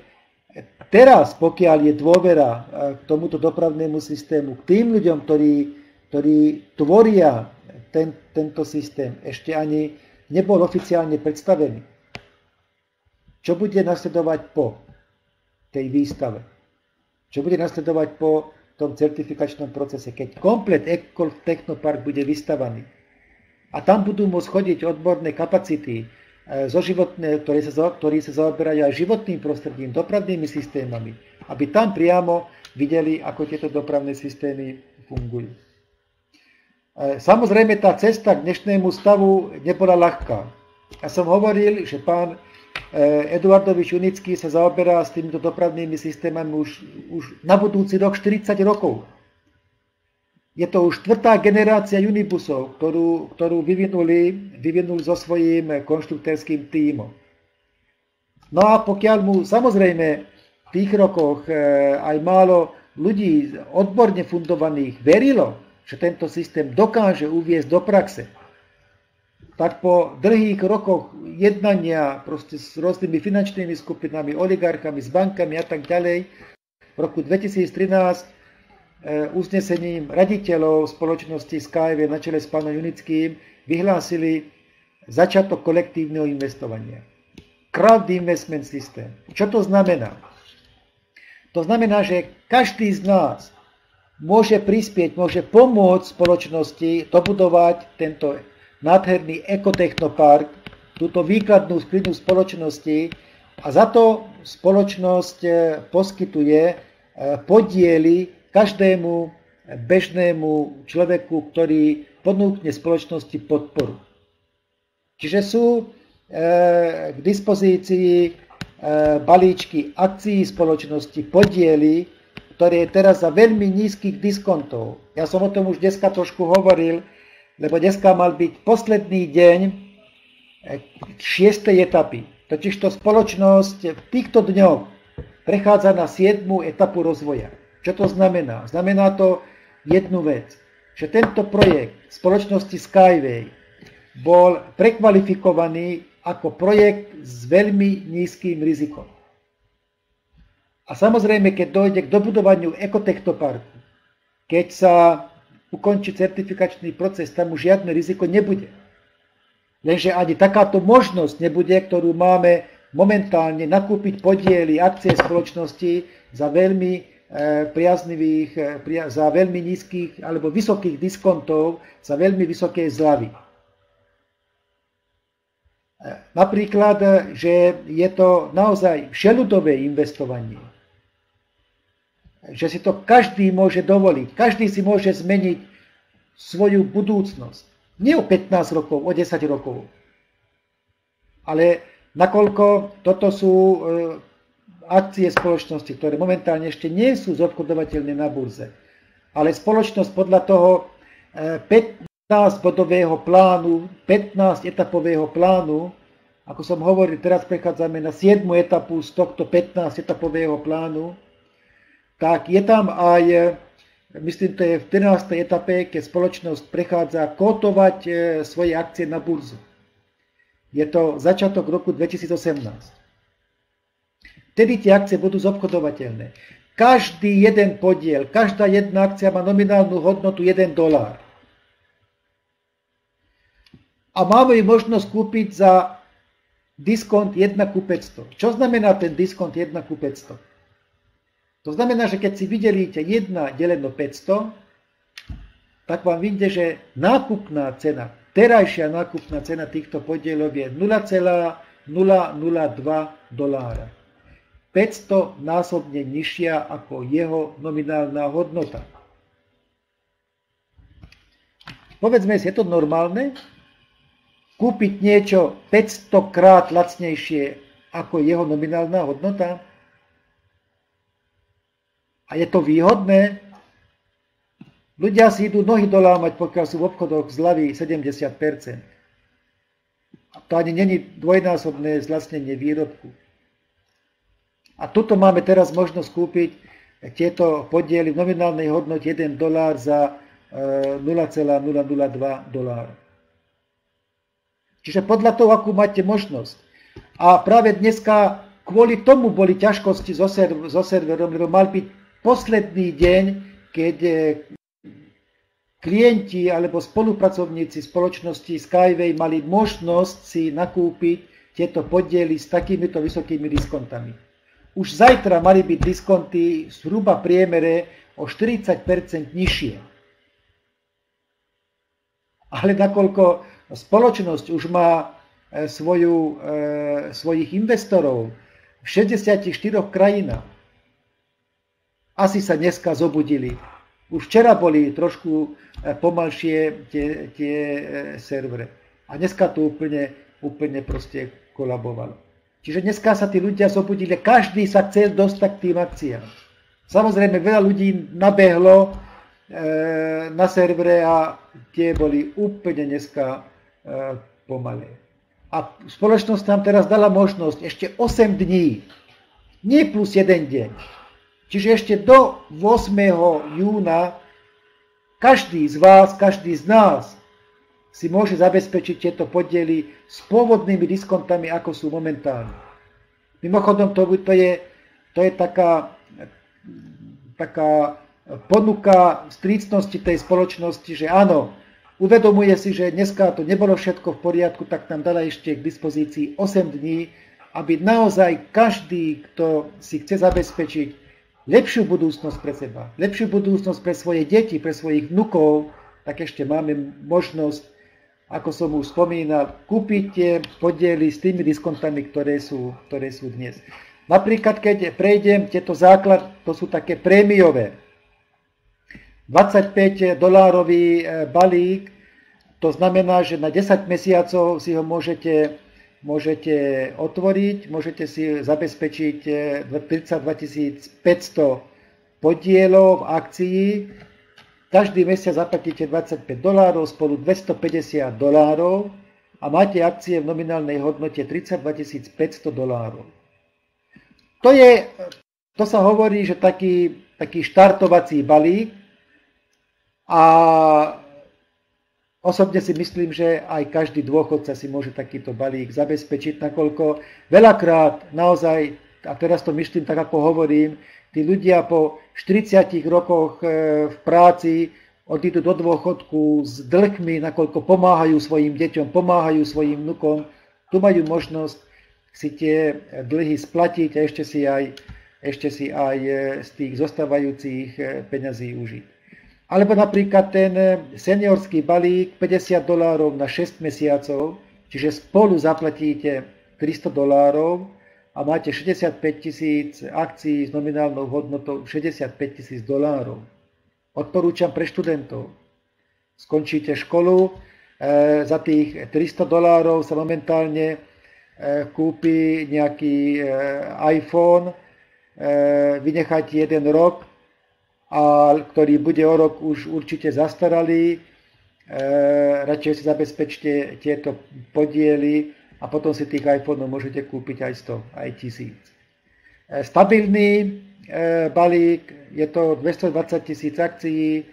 teraz, pokiaľ je dôvera e, k tomuto dopravnému systému, k tým ľuďom, ktorí, ktorí tvoria ten, tento systém, ešte ani nebol oficiálne predstavený. Čo bude nasledovať po tej výstave? Čo bude nasledovať po tom certifikačnom procese, keď komplet Ecolf Technopark bude vystavaný a tam budú môcť chodiť odborné kapacity, e, zo životné, ktoré sa, ktorí sa zaoberajú aj životným prostredím, dopravnými systémami, aby tam priamo videli, ako tieto dopravné systémy fungujú. E, samozrejme, tá cesta k dnešnému stavu nebola ľahká. Ja som hovoril, že pán Eh, Eduardovič Unický sa zaoberá s týmito dopravnými systémami už, už na budúci rok 40 rokov. Je to už štvrtá generácia Unibusov, ktorú, ktorú vyvinuli, vyvinuli so svojím konštruktérským tímom. No a pokiaľ mu samozrejme v tých rokoch eh, aj málo ľudí odborne fundovaných verilo, že tento systém dokáže uviezť do praxe, tak po dlhých rokoch jednania proste s rôznymi finančnými skupinami, oligarchami, s bankami a tak ďalej, v roku 2013 uznesením raditeľov spoločnosti Skyway na čele s pánom Junickým vyhlásili začiatok kolektívneho investovania. Crowd Investment System. Čo to znamená? To znamená, že každý z nás môže prispieť, môže pomôcť spoločnosti dobudovať tento nádherný ekotechnopark, túto výkladnú skrinu spoločnosti a za to spoločnosť eh, poskytuje eh, podiely každému bežnému človeku, ktorý ponúkne spoločnosti podporu. Čiže sú eh, k dispozícii balíčky akcií spoločnosti, podiely, ktoré je teraz za veľmi nízkych diskontov. Ja som o tom už dneska trošku hovoril, lebo dneska mal byť posledný deň šiestej etapy. Totižto spoločnosť v týchto dňoch prechádza na 7. etapu rozvoja. Čo to znamená? Znamená to jednu vec, že tento projekt spoločnosti Skyway bol prekvalifikovaný ako projekt s veľmi nízkym rizikom. A samozrejme, keď dojde k dobudovaniu ekotechtoparku, keď sa ukončí certifikačný proces, tam už žiadne riziko nebude. Lenže ani takáto možnosť nebude, ktorú máme momentálne nakúpiť podiely akcie spoločnosti za veľmi e, priaznivých, e, za veľmi nízkych alebo vysokých diskontov, za veľmi vysoké zľavy. E, napríklad, že je to naozaj všeludové investovanie. Že si to každý môže dovoliť. Každý si môže zmeniť svoju budúcnosť. Nie o 15 rokov, o 10 rokov. Ale nakoľko toto sú e, akcie spoločnosti, ktoré momentálne ešte nie sú zobchodovateľné na burze, ale spoločnosť podľa toho 15-bodového e, plánu, 15-etapového plánu, ako som hovoril, teraz prechádzame na 7. etapu z tohto 15-etapového plánu, tak je tam aj myslím, to je v 13. etape, keď spoločnosť prechádza kotovať e, svoje akcie na burzu. Je to začiatok roku 2018. Vtedy tie akcie budú zobchodovateľné. Každý jeden podiel, každá jedna akcia má nominálnu hodnotu 1 dolár. A máme ju možnosť kúpiť za diskont 1 ku 500. Čo znamená ten diskont 1 ku 500? To znamená, že keď si vydelíte 1 deleno 500, tak vám vyjde, že nákupná cena, terajšia nákupná cena týchto podielov je 0,002 dolára. 500 násobne nižšia ako jeho nominálna hodnota. Povedzme si, je to normálne? Kúpiť niečo 500 krát lacnejšie ako jeho nominálna hodnota? A je to výhodné? Ľudia si idú nohy dolámať, pokiaľ sú v obchodoch zľavy 70%. A to ani není dvojnásobné zlacnenie výrobku. A tuto máme teraz možnosť kúpiť tieto podiely v nominálnej hodnote 1 dolár za 0,002 e, dolára. Čiže podľa toho, akú máte možnosť. A práve dneska kvôli tomu boli ťažkosti so, serv- so serverom, lebo mal byť posledný deň, keď eh, klienti alebo spolupracovníci spoločnosti Skyway mali možnosť si nakúpiť tieto podiely s takýmito vysokými diskontami. Už zajtra mali byť diskonty zhruba priemere o 40% nižšie. Ale nakoľko spoločnosť už má eh, svoju, e, svojich investorov v 64 krajinách, asi sa dneska zobudili. Už včera boli trošku e, pomalšie tie, tie e, servere. A dneska to úplne, úplne proste kolabovalo. Čiže dneska sa tí ľudia zobudili, každý sa chcel dostať k tým akciám. Samozrejme, veľa ľudí nabehlo e, na servere a tie boli úplne dneska pomalé. A spoločnosť nám teraz dala možnosť ešte 8 dní, nie plus jeden deň, Čiže ešte do 8. júna každý z vás, každý z nás si môže zabezpečiť tieto podiely s pôvodnými diskontami, ako sú momentálne. Mimochodom, to, to, je, to je taká, taká ponuka strícnosti tej spoločnosti, že áno, uvedomuje si, že dneska to nebolo všetko v poriadku, tak nám dala ešte k dispozícii 8 dní, aby naozaj každý, kto si chce zabezpečiť lepšiu budúcnosť pre seba, lepšiu budúcnosť pre svoje deti, pre svojich vnukov, tak ešte máme možnosť, ako som už spomínal, kúpiť tie podiely s tými diskontami, ktoré sú, ktoré sú dnes. Napríklad, keď prejdem tieto základ, to sú také prémiové. 25 dolárový e, balík, to znamená, že na 10 mesiacov si ho môžete, môžete otvoriť, môžete si zabezpečiť 32 e, 500 podielov v akcii. Každý mesiac zaplatíte 25 dolárov, spolu 250 dolárov a máte akcie v nominálnej hodnote 32 500 dolárov. To, je, to sa hovorí, že taký, taký štartovací balík, a osobne si myslím, že aj každý dôchodca si môže takýto balík zabezpečiť, nakoľko veľakrát naozaj, a teraz to myslím tak, ako hovorím, tí ľudia po 40 rokoch e, v práci odídu do dôchodku s dlhmi, nakoľko pomáhajú svojim deťom, pomáhajú svojim vnukom, tu majú možnosť si tie dlhy splatiť a ešte si aj, ešte si aj e, z tých zostávajúcich e, peňazí užiť. Alebo napríklad ten eh, seniorský balík 50 dolárov na 6 mesiacov, čiže spolu zaplatíte 300 dolárov a máte 65 tisíc akcií s nominálnou hodnotou 65 tisíc dolárov. Odporúčam pre študentov. Skončíte školu, e, za tých 300 dolárov sa momentálne e, kúpi nejaký iPhone, vynecháte jeden rok, a ktorý bude o rok už určite zastaralý. E, radšej si zabezpečte tieto podiely a potom si tých iPhoneov môžete kúpiť aj 100, aj 1000. E, stabilný e, balík, je to 220 tisíc akcií,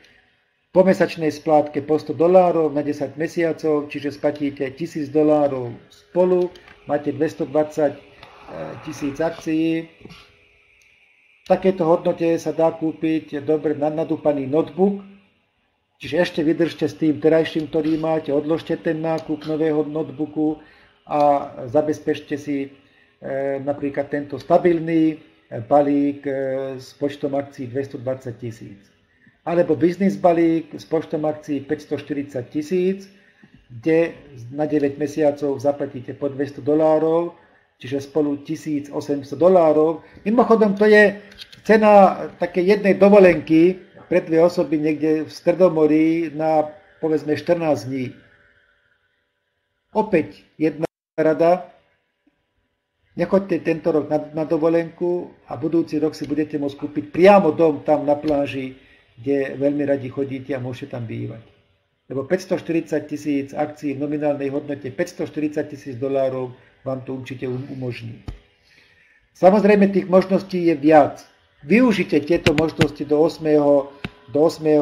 po mesačnej splátke po 100 dolárov na 10 mesiacov, čiže splatíte 1000 dolárov spolu, máte 220 e, tisíc akcií, takéto hodnote sa dá kúpiť dobre nadúpaný notebook, čiže ešte vydržte s tým terajším, ktorý máte, odložte ten nákup nového notebooku a zabezpečte si e, napríklad tento stabilný e, balík e, s počtom akcií 220 tisíc. Alebo biznis balík s počtom akcií 540 tisíc, kde na 9 mesiacov zaplatíte po 200 dolárov, čiže spolu 1800 dolárov. Mimochodom, to je cena také jednej dovolenky pre dve osoby niekde v Stredomorí na povedzme 14 dní. Opäť jedna rada, nechoďte tento rok na, na dovolenku a budúci rok si budete môcť kúpiť priamo dom tam na pláži, kde veľmi radi chodíte a môžete tam bývať. Lebo 540 tisíc akcií v nominálnej hodnote 540 tisíc dolárov vám to určite um-, umožní. Samozrejme, tých možností je viac. Využite tieto možnosti do 8. Do 8. E,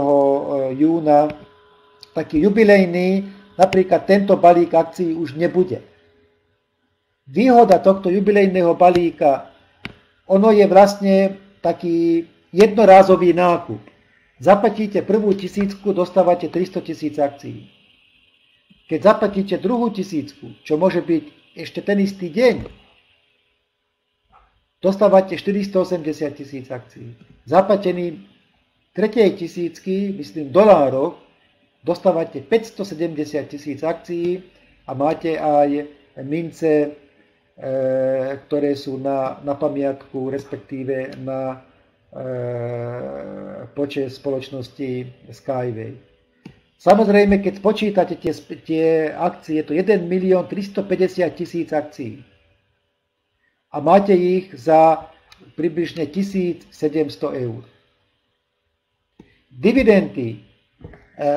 júna. Taký jubilejný, napríklad tento balík akcií už nebude. Výhoda tohto jubilejného balíka, ono je vlastne taký jednorázový nákup. Zaplatíte prvú tisícku, dostávate 300 tisíc akcií. Keď zaplatíte druhú tisícku, čo môže byť ešte ten istý deň, dostávate 480 tisíc akcií. Zaplatený tretej tisícky, myslím dolárov, dostávate 570 tisíc akcií a máte aj mince, e, ktoré sú na, na pamiatku, respektíve na e, počet spoločnosti Skyway. Samozrejme, keď spočítate tie, tie akcie, je to 1 milión 350 tisíc akcií. A máte ich za približne 1700 eur. Dividendy, e,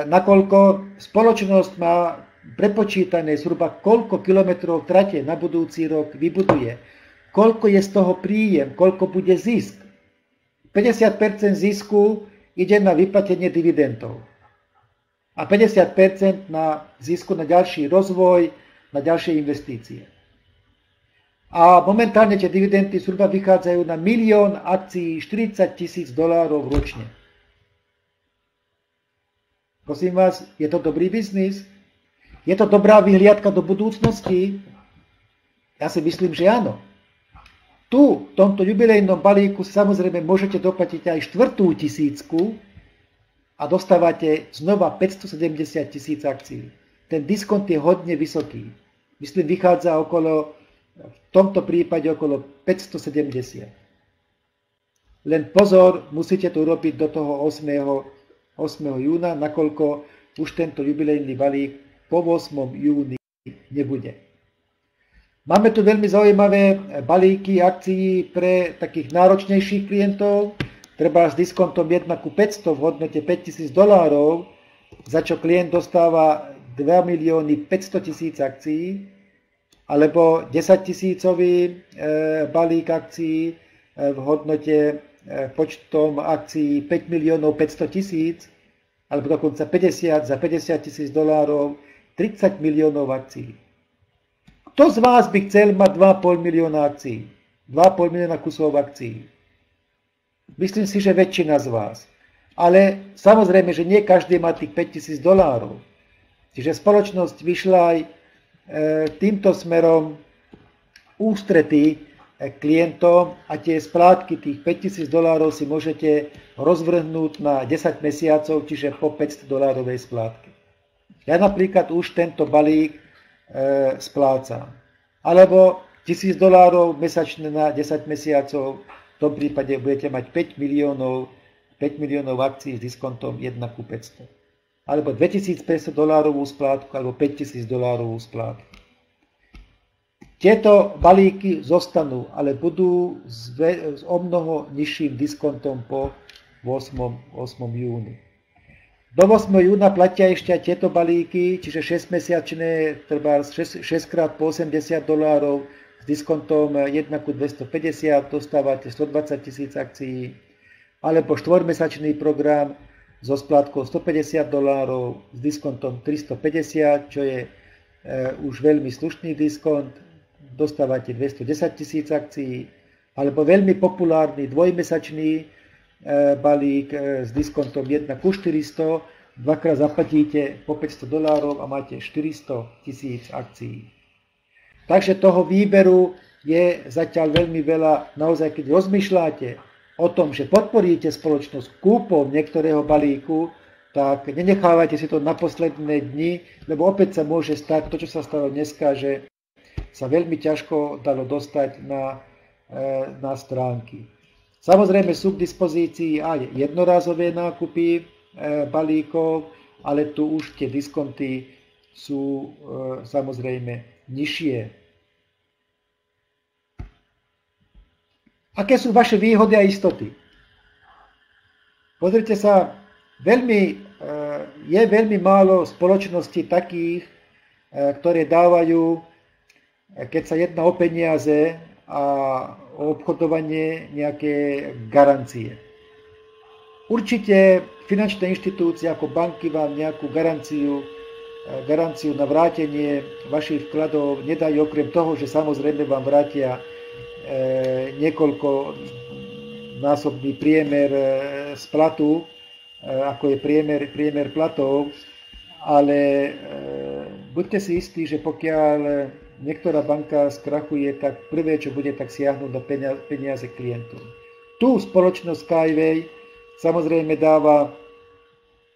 nakoľko spoločnosť má prepočítané zhruba koľko kilometrov trate na budúci rok vybuduje, koľko je z toho príjem, koľko bude zisk. 50% zisku ide na vyplatenie dividendov a 50% na zisku na ďalší rozvoj, na ďalšie investície. A momentálne tie dividendy zhruba vychádzajú na milión akcií 40 tisíc dolárov ročne. Prosím vás, je to dobrý biznis? Je to dobrá vyhliadka do budúcnosti? Ja si myslím, že áno. Tu, v tomto jubilejnom balíku samozrejme môžete doplatiť aj štvrtú tisícku a dostávate znova 570 tisíc akcií. Ten diskont je hodne vysoký. Myslím, vychádza okolo, v tomto prípade okolo 570. Len pozor, musíte to urobiť do toho 8. 8. júna, nakoľko už tento jubilejný balík po 8. júni nebude. Máme tu veľmi zaujímavé balíky akcií pre takých náročnejších klientov, treba s diskontom 1 ku 500 v hodnote 5000 dolárov, za čo klient dostáva 2 milióny 500 tisíc akcií, alebo 10 tisícový e, balík akcií e, v hodnote E, počtom akcií 5 miliónov 500 tisíc, alebo dokonca 50 za 50 tisíc dolárov, 30 miliónov akcií. Kto z vás by chcel mať 2,5 milióna akcií? 2,5 milióna kusov akcií? Myslím si, že väčšina z vás. Ale samozrejme, že nie každý má tých 5 tisíc dolárov. Čiže spoločnosť vyšla aj e, týmto smerom ústretí klientom a tie splátky tých 5000 dolárov si môžete rozvrhnúť na 10 mesiacov, čiže po 500 dolárovej splátky. Ja napríklad už tento balík e, splácam. Alebo 1000 dolárov mesačne na 10 mesiacov, tom prípade budete mať 5 miliónov, 5 miliónov akcií s diskontom 1 ku 500. Alebo 2500 dolárovú splátku, alebo 5000 dolárovú splátku. Tieto balíky zostanú, ale budú s, s o mnoho nižším diskontom po 8. 8. júni. Do 8. júna platia ešte tieto balíky, čiže 6-mesiačné, treba 6, 6 krát po 80 dolárov s diskontom 1 ku 250 dostávate 120 tisíc akcií, alebo 4-mesačný program so splátkou 150 dolárov s diskontom 350, čo je e, už veľmi slušný diskont, dostávate 210 tisíc akcií, alebo veľmi populárny dvojmesačný e, balík e, s diskontom 1 ku 400, dvakrát zaplatíte po 500 dolárov a máte 400 tisíc akcií. Takže toho výberu je zatiaľ veľmi veľa. Naozaj, keď rozmýšľate o tom, že podporíte spoločnosť kúpom niektorého balíku, tak nenechávajte si to na posledné dni, lebo opäť sa môže stať to, čo sa stalo dneska, že sa veľmi ťažko dalo dostať na, e, na stránky. Samozrejme sú k dispozícii aj jednorázové nákupy e, balíkov, ale tu už tie diskonty sú e, samozrejme nižšie. Aké sú vaše výhody a istoty? Pozrite sa, veľmi, je veľmi málo spoločností takých, ktoré dávajú keď sa jedná o peniaze a o obchodovanie nejaké garancie. Určite finančné inštitúcie ako banky vám nejakú garanciu, e, garanciu na vrátenie vašich vkladov nedajú okrem toho, že samozrejme vám vrátia e, niekoľko násobný priemer e, z platu, ako je priemer, priemer platov, ale buďte si istí, že pokiaľ niektorá banka skrachuje, tak prvé, čo bude, tak siahnuť do peniaze klientov. Tu spoločnosť Skyway samozrejme dáva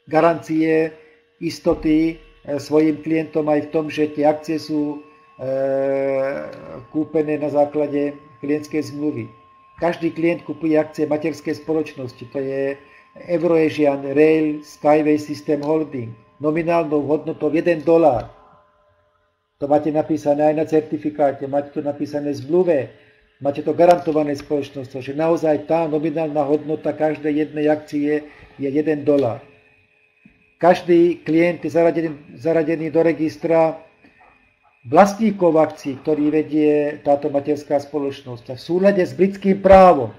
garancie, istoty e, svojim klientom aj v tom, že tie akcie sú e, kúpené na základe klientskej zmluvy. Každý klient kupuje akcie materskej spoločnosti, to je Euroasian Rail Skyway System Holding, nominálnou hodnotou 1 dolár. To máte napísané aj na certifikáte, máte to napísané v zmluve, máte to garantované spoločnosťou, že naozaj tá nominálna hodnota každej jednej akcie je 1 dolár. Každý klient je zaradený, zaradený do registra vlastníkov akcií, ktorý vedie táto materská spoločnosť. A v súlade s britským právom,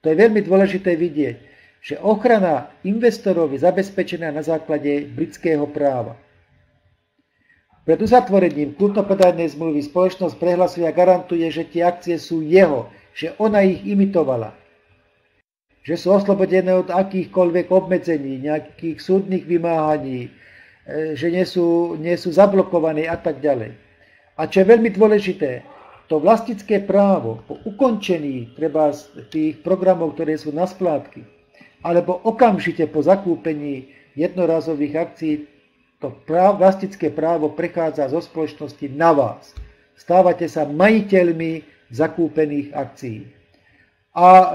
to je veľmi dôležité vidieť, že ochrana investorov je zabezpečená na základe britského práva. Pred uzatvorením kultopredajnej zmluvy spoločnosť prehlasuje a garantuje, že tie akcie sú jeho, že ona ich imitovala. Že sú oslobodené od akýchkoľvek obmedzení, nejakých súdnych vymáhaní, e, že nie sú, nie sú zablokované a tak ďalej. A čo je veľmi dôležité, to vlastické právo po ukončení treba tých programov, ktoré sú na splátky, alebo okamžite po zakúpení jednorazových akcií, to práv, vlastické právo prechádza zo spoločnosti na vás. Stávate sa majiteľmi zakúpených akcií. A e,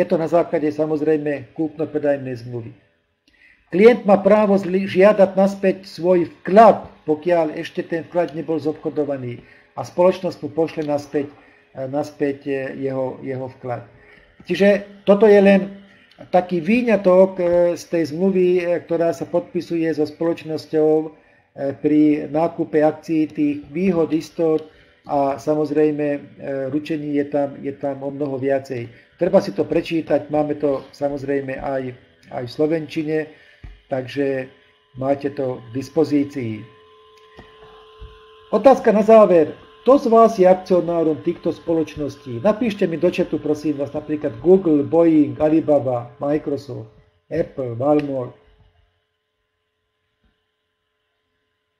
je to na základe samozrejme kúpno-predajnej zmluvy. Klient má právo žiadať naspäť svoj vklad, pokiaľ ešte ten vklad nebol zobchodovaný a spoločnosť mu pošle naspäť, e, naspäť e, jeho, jeho vklad. Čiže toto je len taký výňatok z tej zmluvy, ktorá sa podpisuje so spoločnosťou pri nákupe akcií tých výhod, istot a samozrejme ručení je tam, je tam o mnoho viacej. Treba si to prečítať, máme to samozrejme aj, aj v Slovenčine, takže máte to k dispozícii. Otázka na záver. Kto z vás je akcionárom týchto spoločností? Napíšte mi do chatu, prosím vás, napríklad Google, Boeing, Alibaba, Microsoft, Apple, Walmart.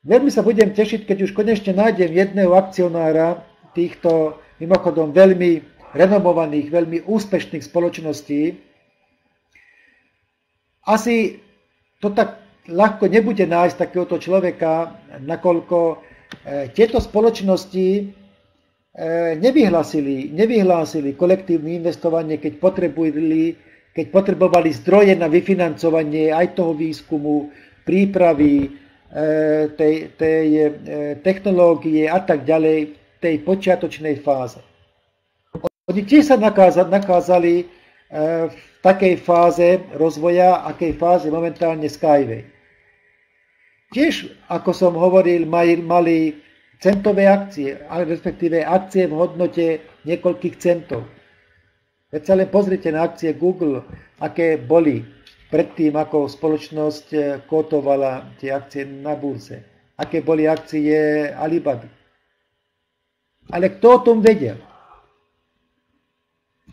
Veľmi sa budem tešiť, keď už konečne nájdem jedného akcionára týchto mimochodom veľmi renomovaných, veľmi úspešných spoločností. Asi to tak ľahko nebude nájsť takéhoto človeka, nakoľko E, tieto spoločnosti e, nevyhlásili, nevyhlásili kolektívne investovanie, keď potrebovali, keď potrebovali zdroje na vyfinancovanie aj toho výskumu, prípravy, tej, tej technológie a tak ďalej v tej počiatočnej fáze. Oni tiež sa nakázali v takej fáze rozvoja, akej fáze momentálne Skyway. Tiež, ako som hovoril, mali, mali centové akcie, respektíve akcie v hodnote niekoľkých centov. Veď sa len pozrite na akcie Google, aké boli predtým, ako spoločnosť eh, kotovala tie akcie na burze. Aké boli akcie Alibaba. Ale kto o tom vedel?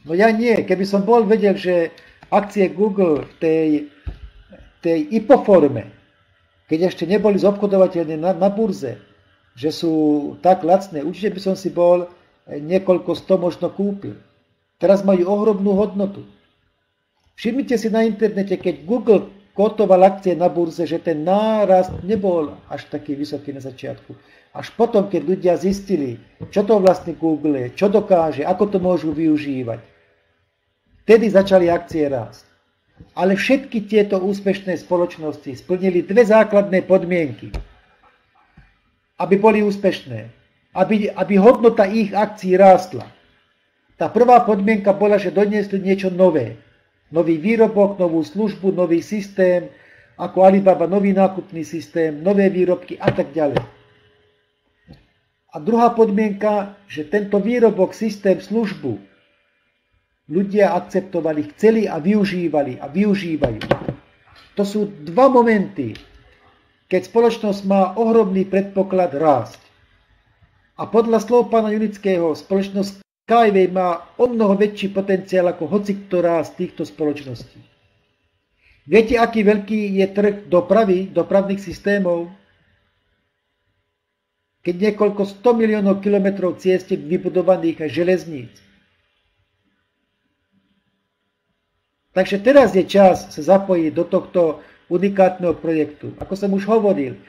No ja nie. Keby som bol vedel, že akcie Google v tej, tej ipoforme keď ešte neboli zobchodovateľné na, na burze, že sú tak lacné, určite by som si bol eh, niekoľko sto možno kúpil. Teraz majú ohromnú hodnotu. Všimnite si na internete, keď Google kotoval akcie na burze, že ten nárast nebol až taký vysoký na začiatku. Až potom, keď ľudia zistili, čo to vlastne Google je, čo dokáže, ako to môžu využívať, vtedy začali akcie rásť. Ale všetky tieto úspešné spoločnosti splnili dve základné podmienky, aby boli úspešné, aby, aby hodnota ich akcií rástla. Tá prvá podmienka bola, že doniesli niečo nové. Nový výrobok, novú službu, nový systém, ako Alibaba, nový nákupný systém, nové výrobky a tak ďalej. A druhá podmienka, že tento výrobok, systém, službu ľudia akceptovali, chceli a využívali a využívajú. To sú dva momenty, keď spoločnosť má ohromný predpoklad rásť. A podľa slov pána Junického spoločnosť Skyway má o mnoho väčší potenciál ako hoci ktorá z týchto spoločností. Viete, aký veľký je trh dopravy, dopravných systémov? Keď niekoľko 100 miliónov kilometrov ciest vybudovaných a železníc, Takže teraz je čas sa zapojiť do tohto unikátneho projektu. Ako som už hovoril,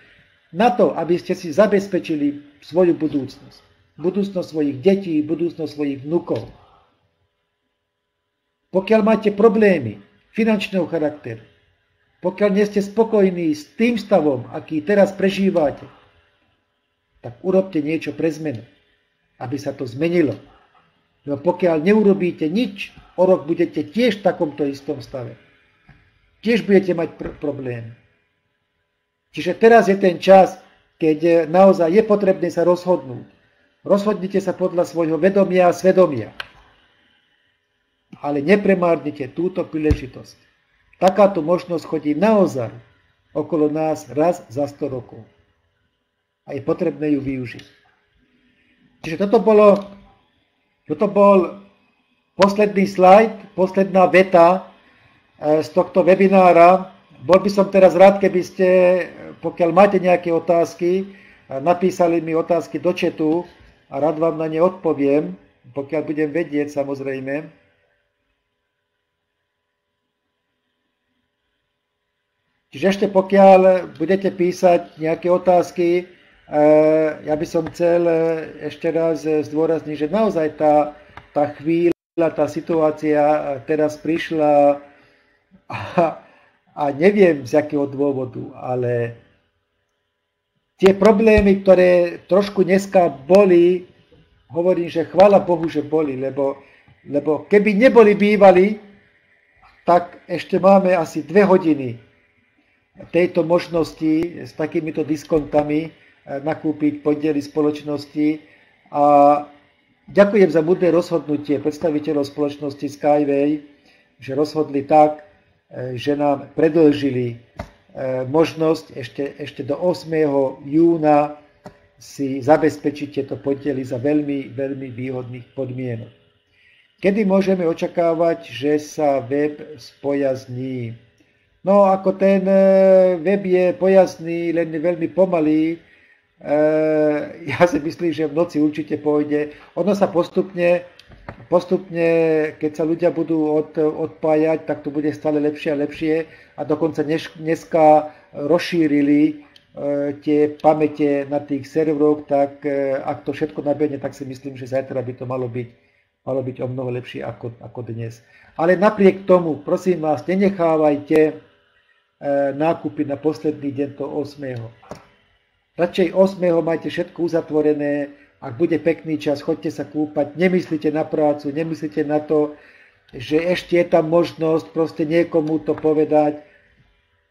na to, aby ste si zabezpečili svoju budúcnosť. Budúcnosť svojich detí, budúcnosť svojich vnukov. Pokiaľ máte problémy finančného charakteru, pokiaľ nie ste spokojní s tým stavom, aký teraz prežívate, tak urobte niečo pre zmenu, aby sa to zmenilo. No pokiaľ neurobíte nič, o rok budete tiež v takomto istom stave. Tiež budete mať pr- problém. Čiže teraz je ten čas, keď naozaj je potrebné sa rozhodnúť. Rozhodnite sa podľa svojho vedomia a svedomia. Ale nepremárnite túto príležitosť. Takáto možnosť chodí naozaj okolo nás raz za 100 rokov. A je potrebné ju využiť. Čiže toto bolo toto bol posledný slajd, posledná veta z tohto webinára. Bol by som teraz rád, keby ste, pokiaľ máte nejaké otázky, napísali mi otázky do četu a rád vám na ne odpoviem, pokiaľ budem vedieť samozrejme. Čiže ešte pokiaľ budete písať nejaké otázky, eh, ja by som chcel eh, ešte raz zdôrazniť, že naozaj tá, tá chvíľa, tá situácia teraz prišla [LAUGHS] a, a neviem z akého dôvodu, ale tie problémy, ktoré trošku dneska boli, hovorím, že chvála Bohu, že boli, lebo, lebo keby neboli bývali, tak ešte máme asi dve hodiny tejto možnosti s takýmito diskontami eh, nakúpiť podiely spoločnosti. A ďakujem za budné rozhodnutie predstaviteľov spoločnosti Skyway, že rozhodli tak, eh, že nám predlžili možnosť ešte, ešte do 8. júna si zabezpečiť tieto podiely za veľmi, veľmi výhodných podmienok. Kedy môžeme očakávať, že sa web spojazní? No ako ten e, web je pojazný, len veľmi pomalý, e, ja si myslím, že v noci určite pôjde. Ono sa postupne, postupne keď sa ľudia budú od, odpájať, tak to bude stále lepšie a lepšie. A dokonca dneska rozšírili e, tie pamäte na tých serveroch, tak ak to všetko nabehne, tak si myslím, že zajtra by to malo byť, malo byť o mnoho lepšie ako, ako dnes. Ale napriek tomu, prosím vás, nenechávajte E, nákupy na posledný deň to 8. Radšej 8. majte všetko uzatvorené, ak bude pekný čas, chodte sa kúpať, nemyslite na prácu, nemyslite na to, že ešte je tam možnosť proste niekomu to povedať.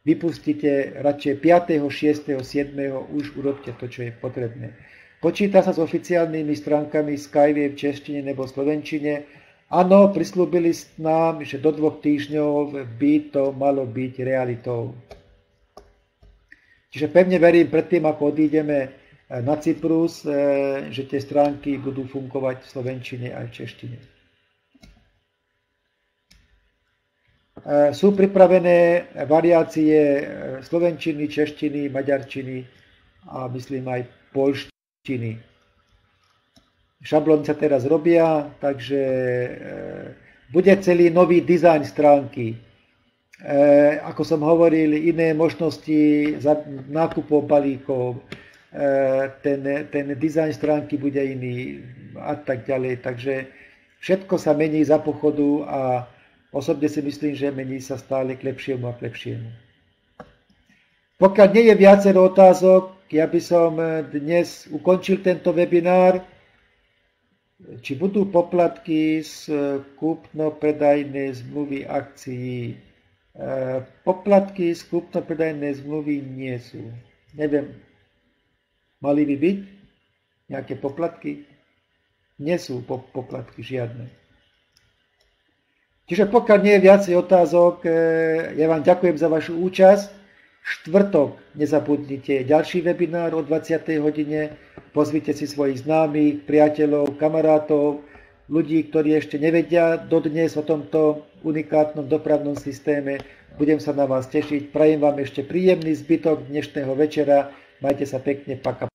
Vypustite radšej 5., 6., 7. už urobte to, čo je potrebné. Počíta sa s oficiálnymi stránkami Skyway v češtine nebo slovenčine, Áno, prislúbili nám, že do dvoch týždňov by to malo byť realitou. Čiže pevne verím predtým, ako odídeme na Cyprus, eh, že tie stránky budú fungovať v slovenčine aj v češtine. Eh, sú pripravené variácie slovenčiny, češtiny, maďarčiny a myslím aj polštiny. Šablóny sa teraz robia, takže bude celý nový dizajn stránky. Ako som hovoril, iné možnosti nákupov balíkov, ten, ten dizajn stránky bude iný a tak ďalej. Takže všetko sa mení za pochodu a osobne si myslím, že mení sa stále k lepšiemu a k lepšiemu. Pokiaľ nie je viacero otázok, ja by som dnes ukončil tento webinár či budú poplatky z kúpno-predajnej zmluvy akcií. E, poplatky z kúpno-predajnej zmluvy nie sú. Neviem, mali by byť nejaké poplatky? Nie sú poplatky žiadne. Čiže pokiaľ nie je viacej otázok, e, ja vám ďakujem za vašu účasť štvrtok nezabudnite ďalší webinár o 20. hodine. Pozvite si svojich známych, priateľov, kamarátov, ľudí, ktorí ešte nevedia dodnes o tomto unikátnom dopravnom systéme. Budem sa na vás tešiť. Prajem vám ešte príjemný zbytok dnešného večera. Majte sa pekne. Paka.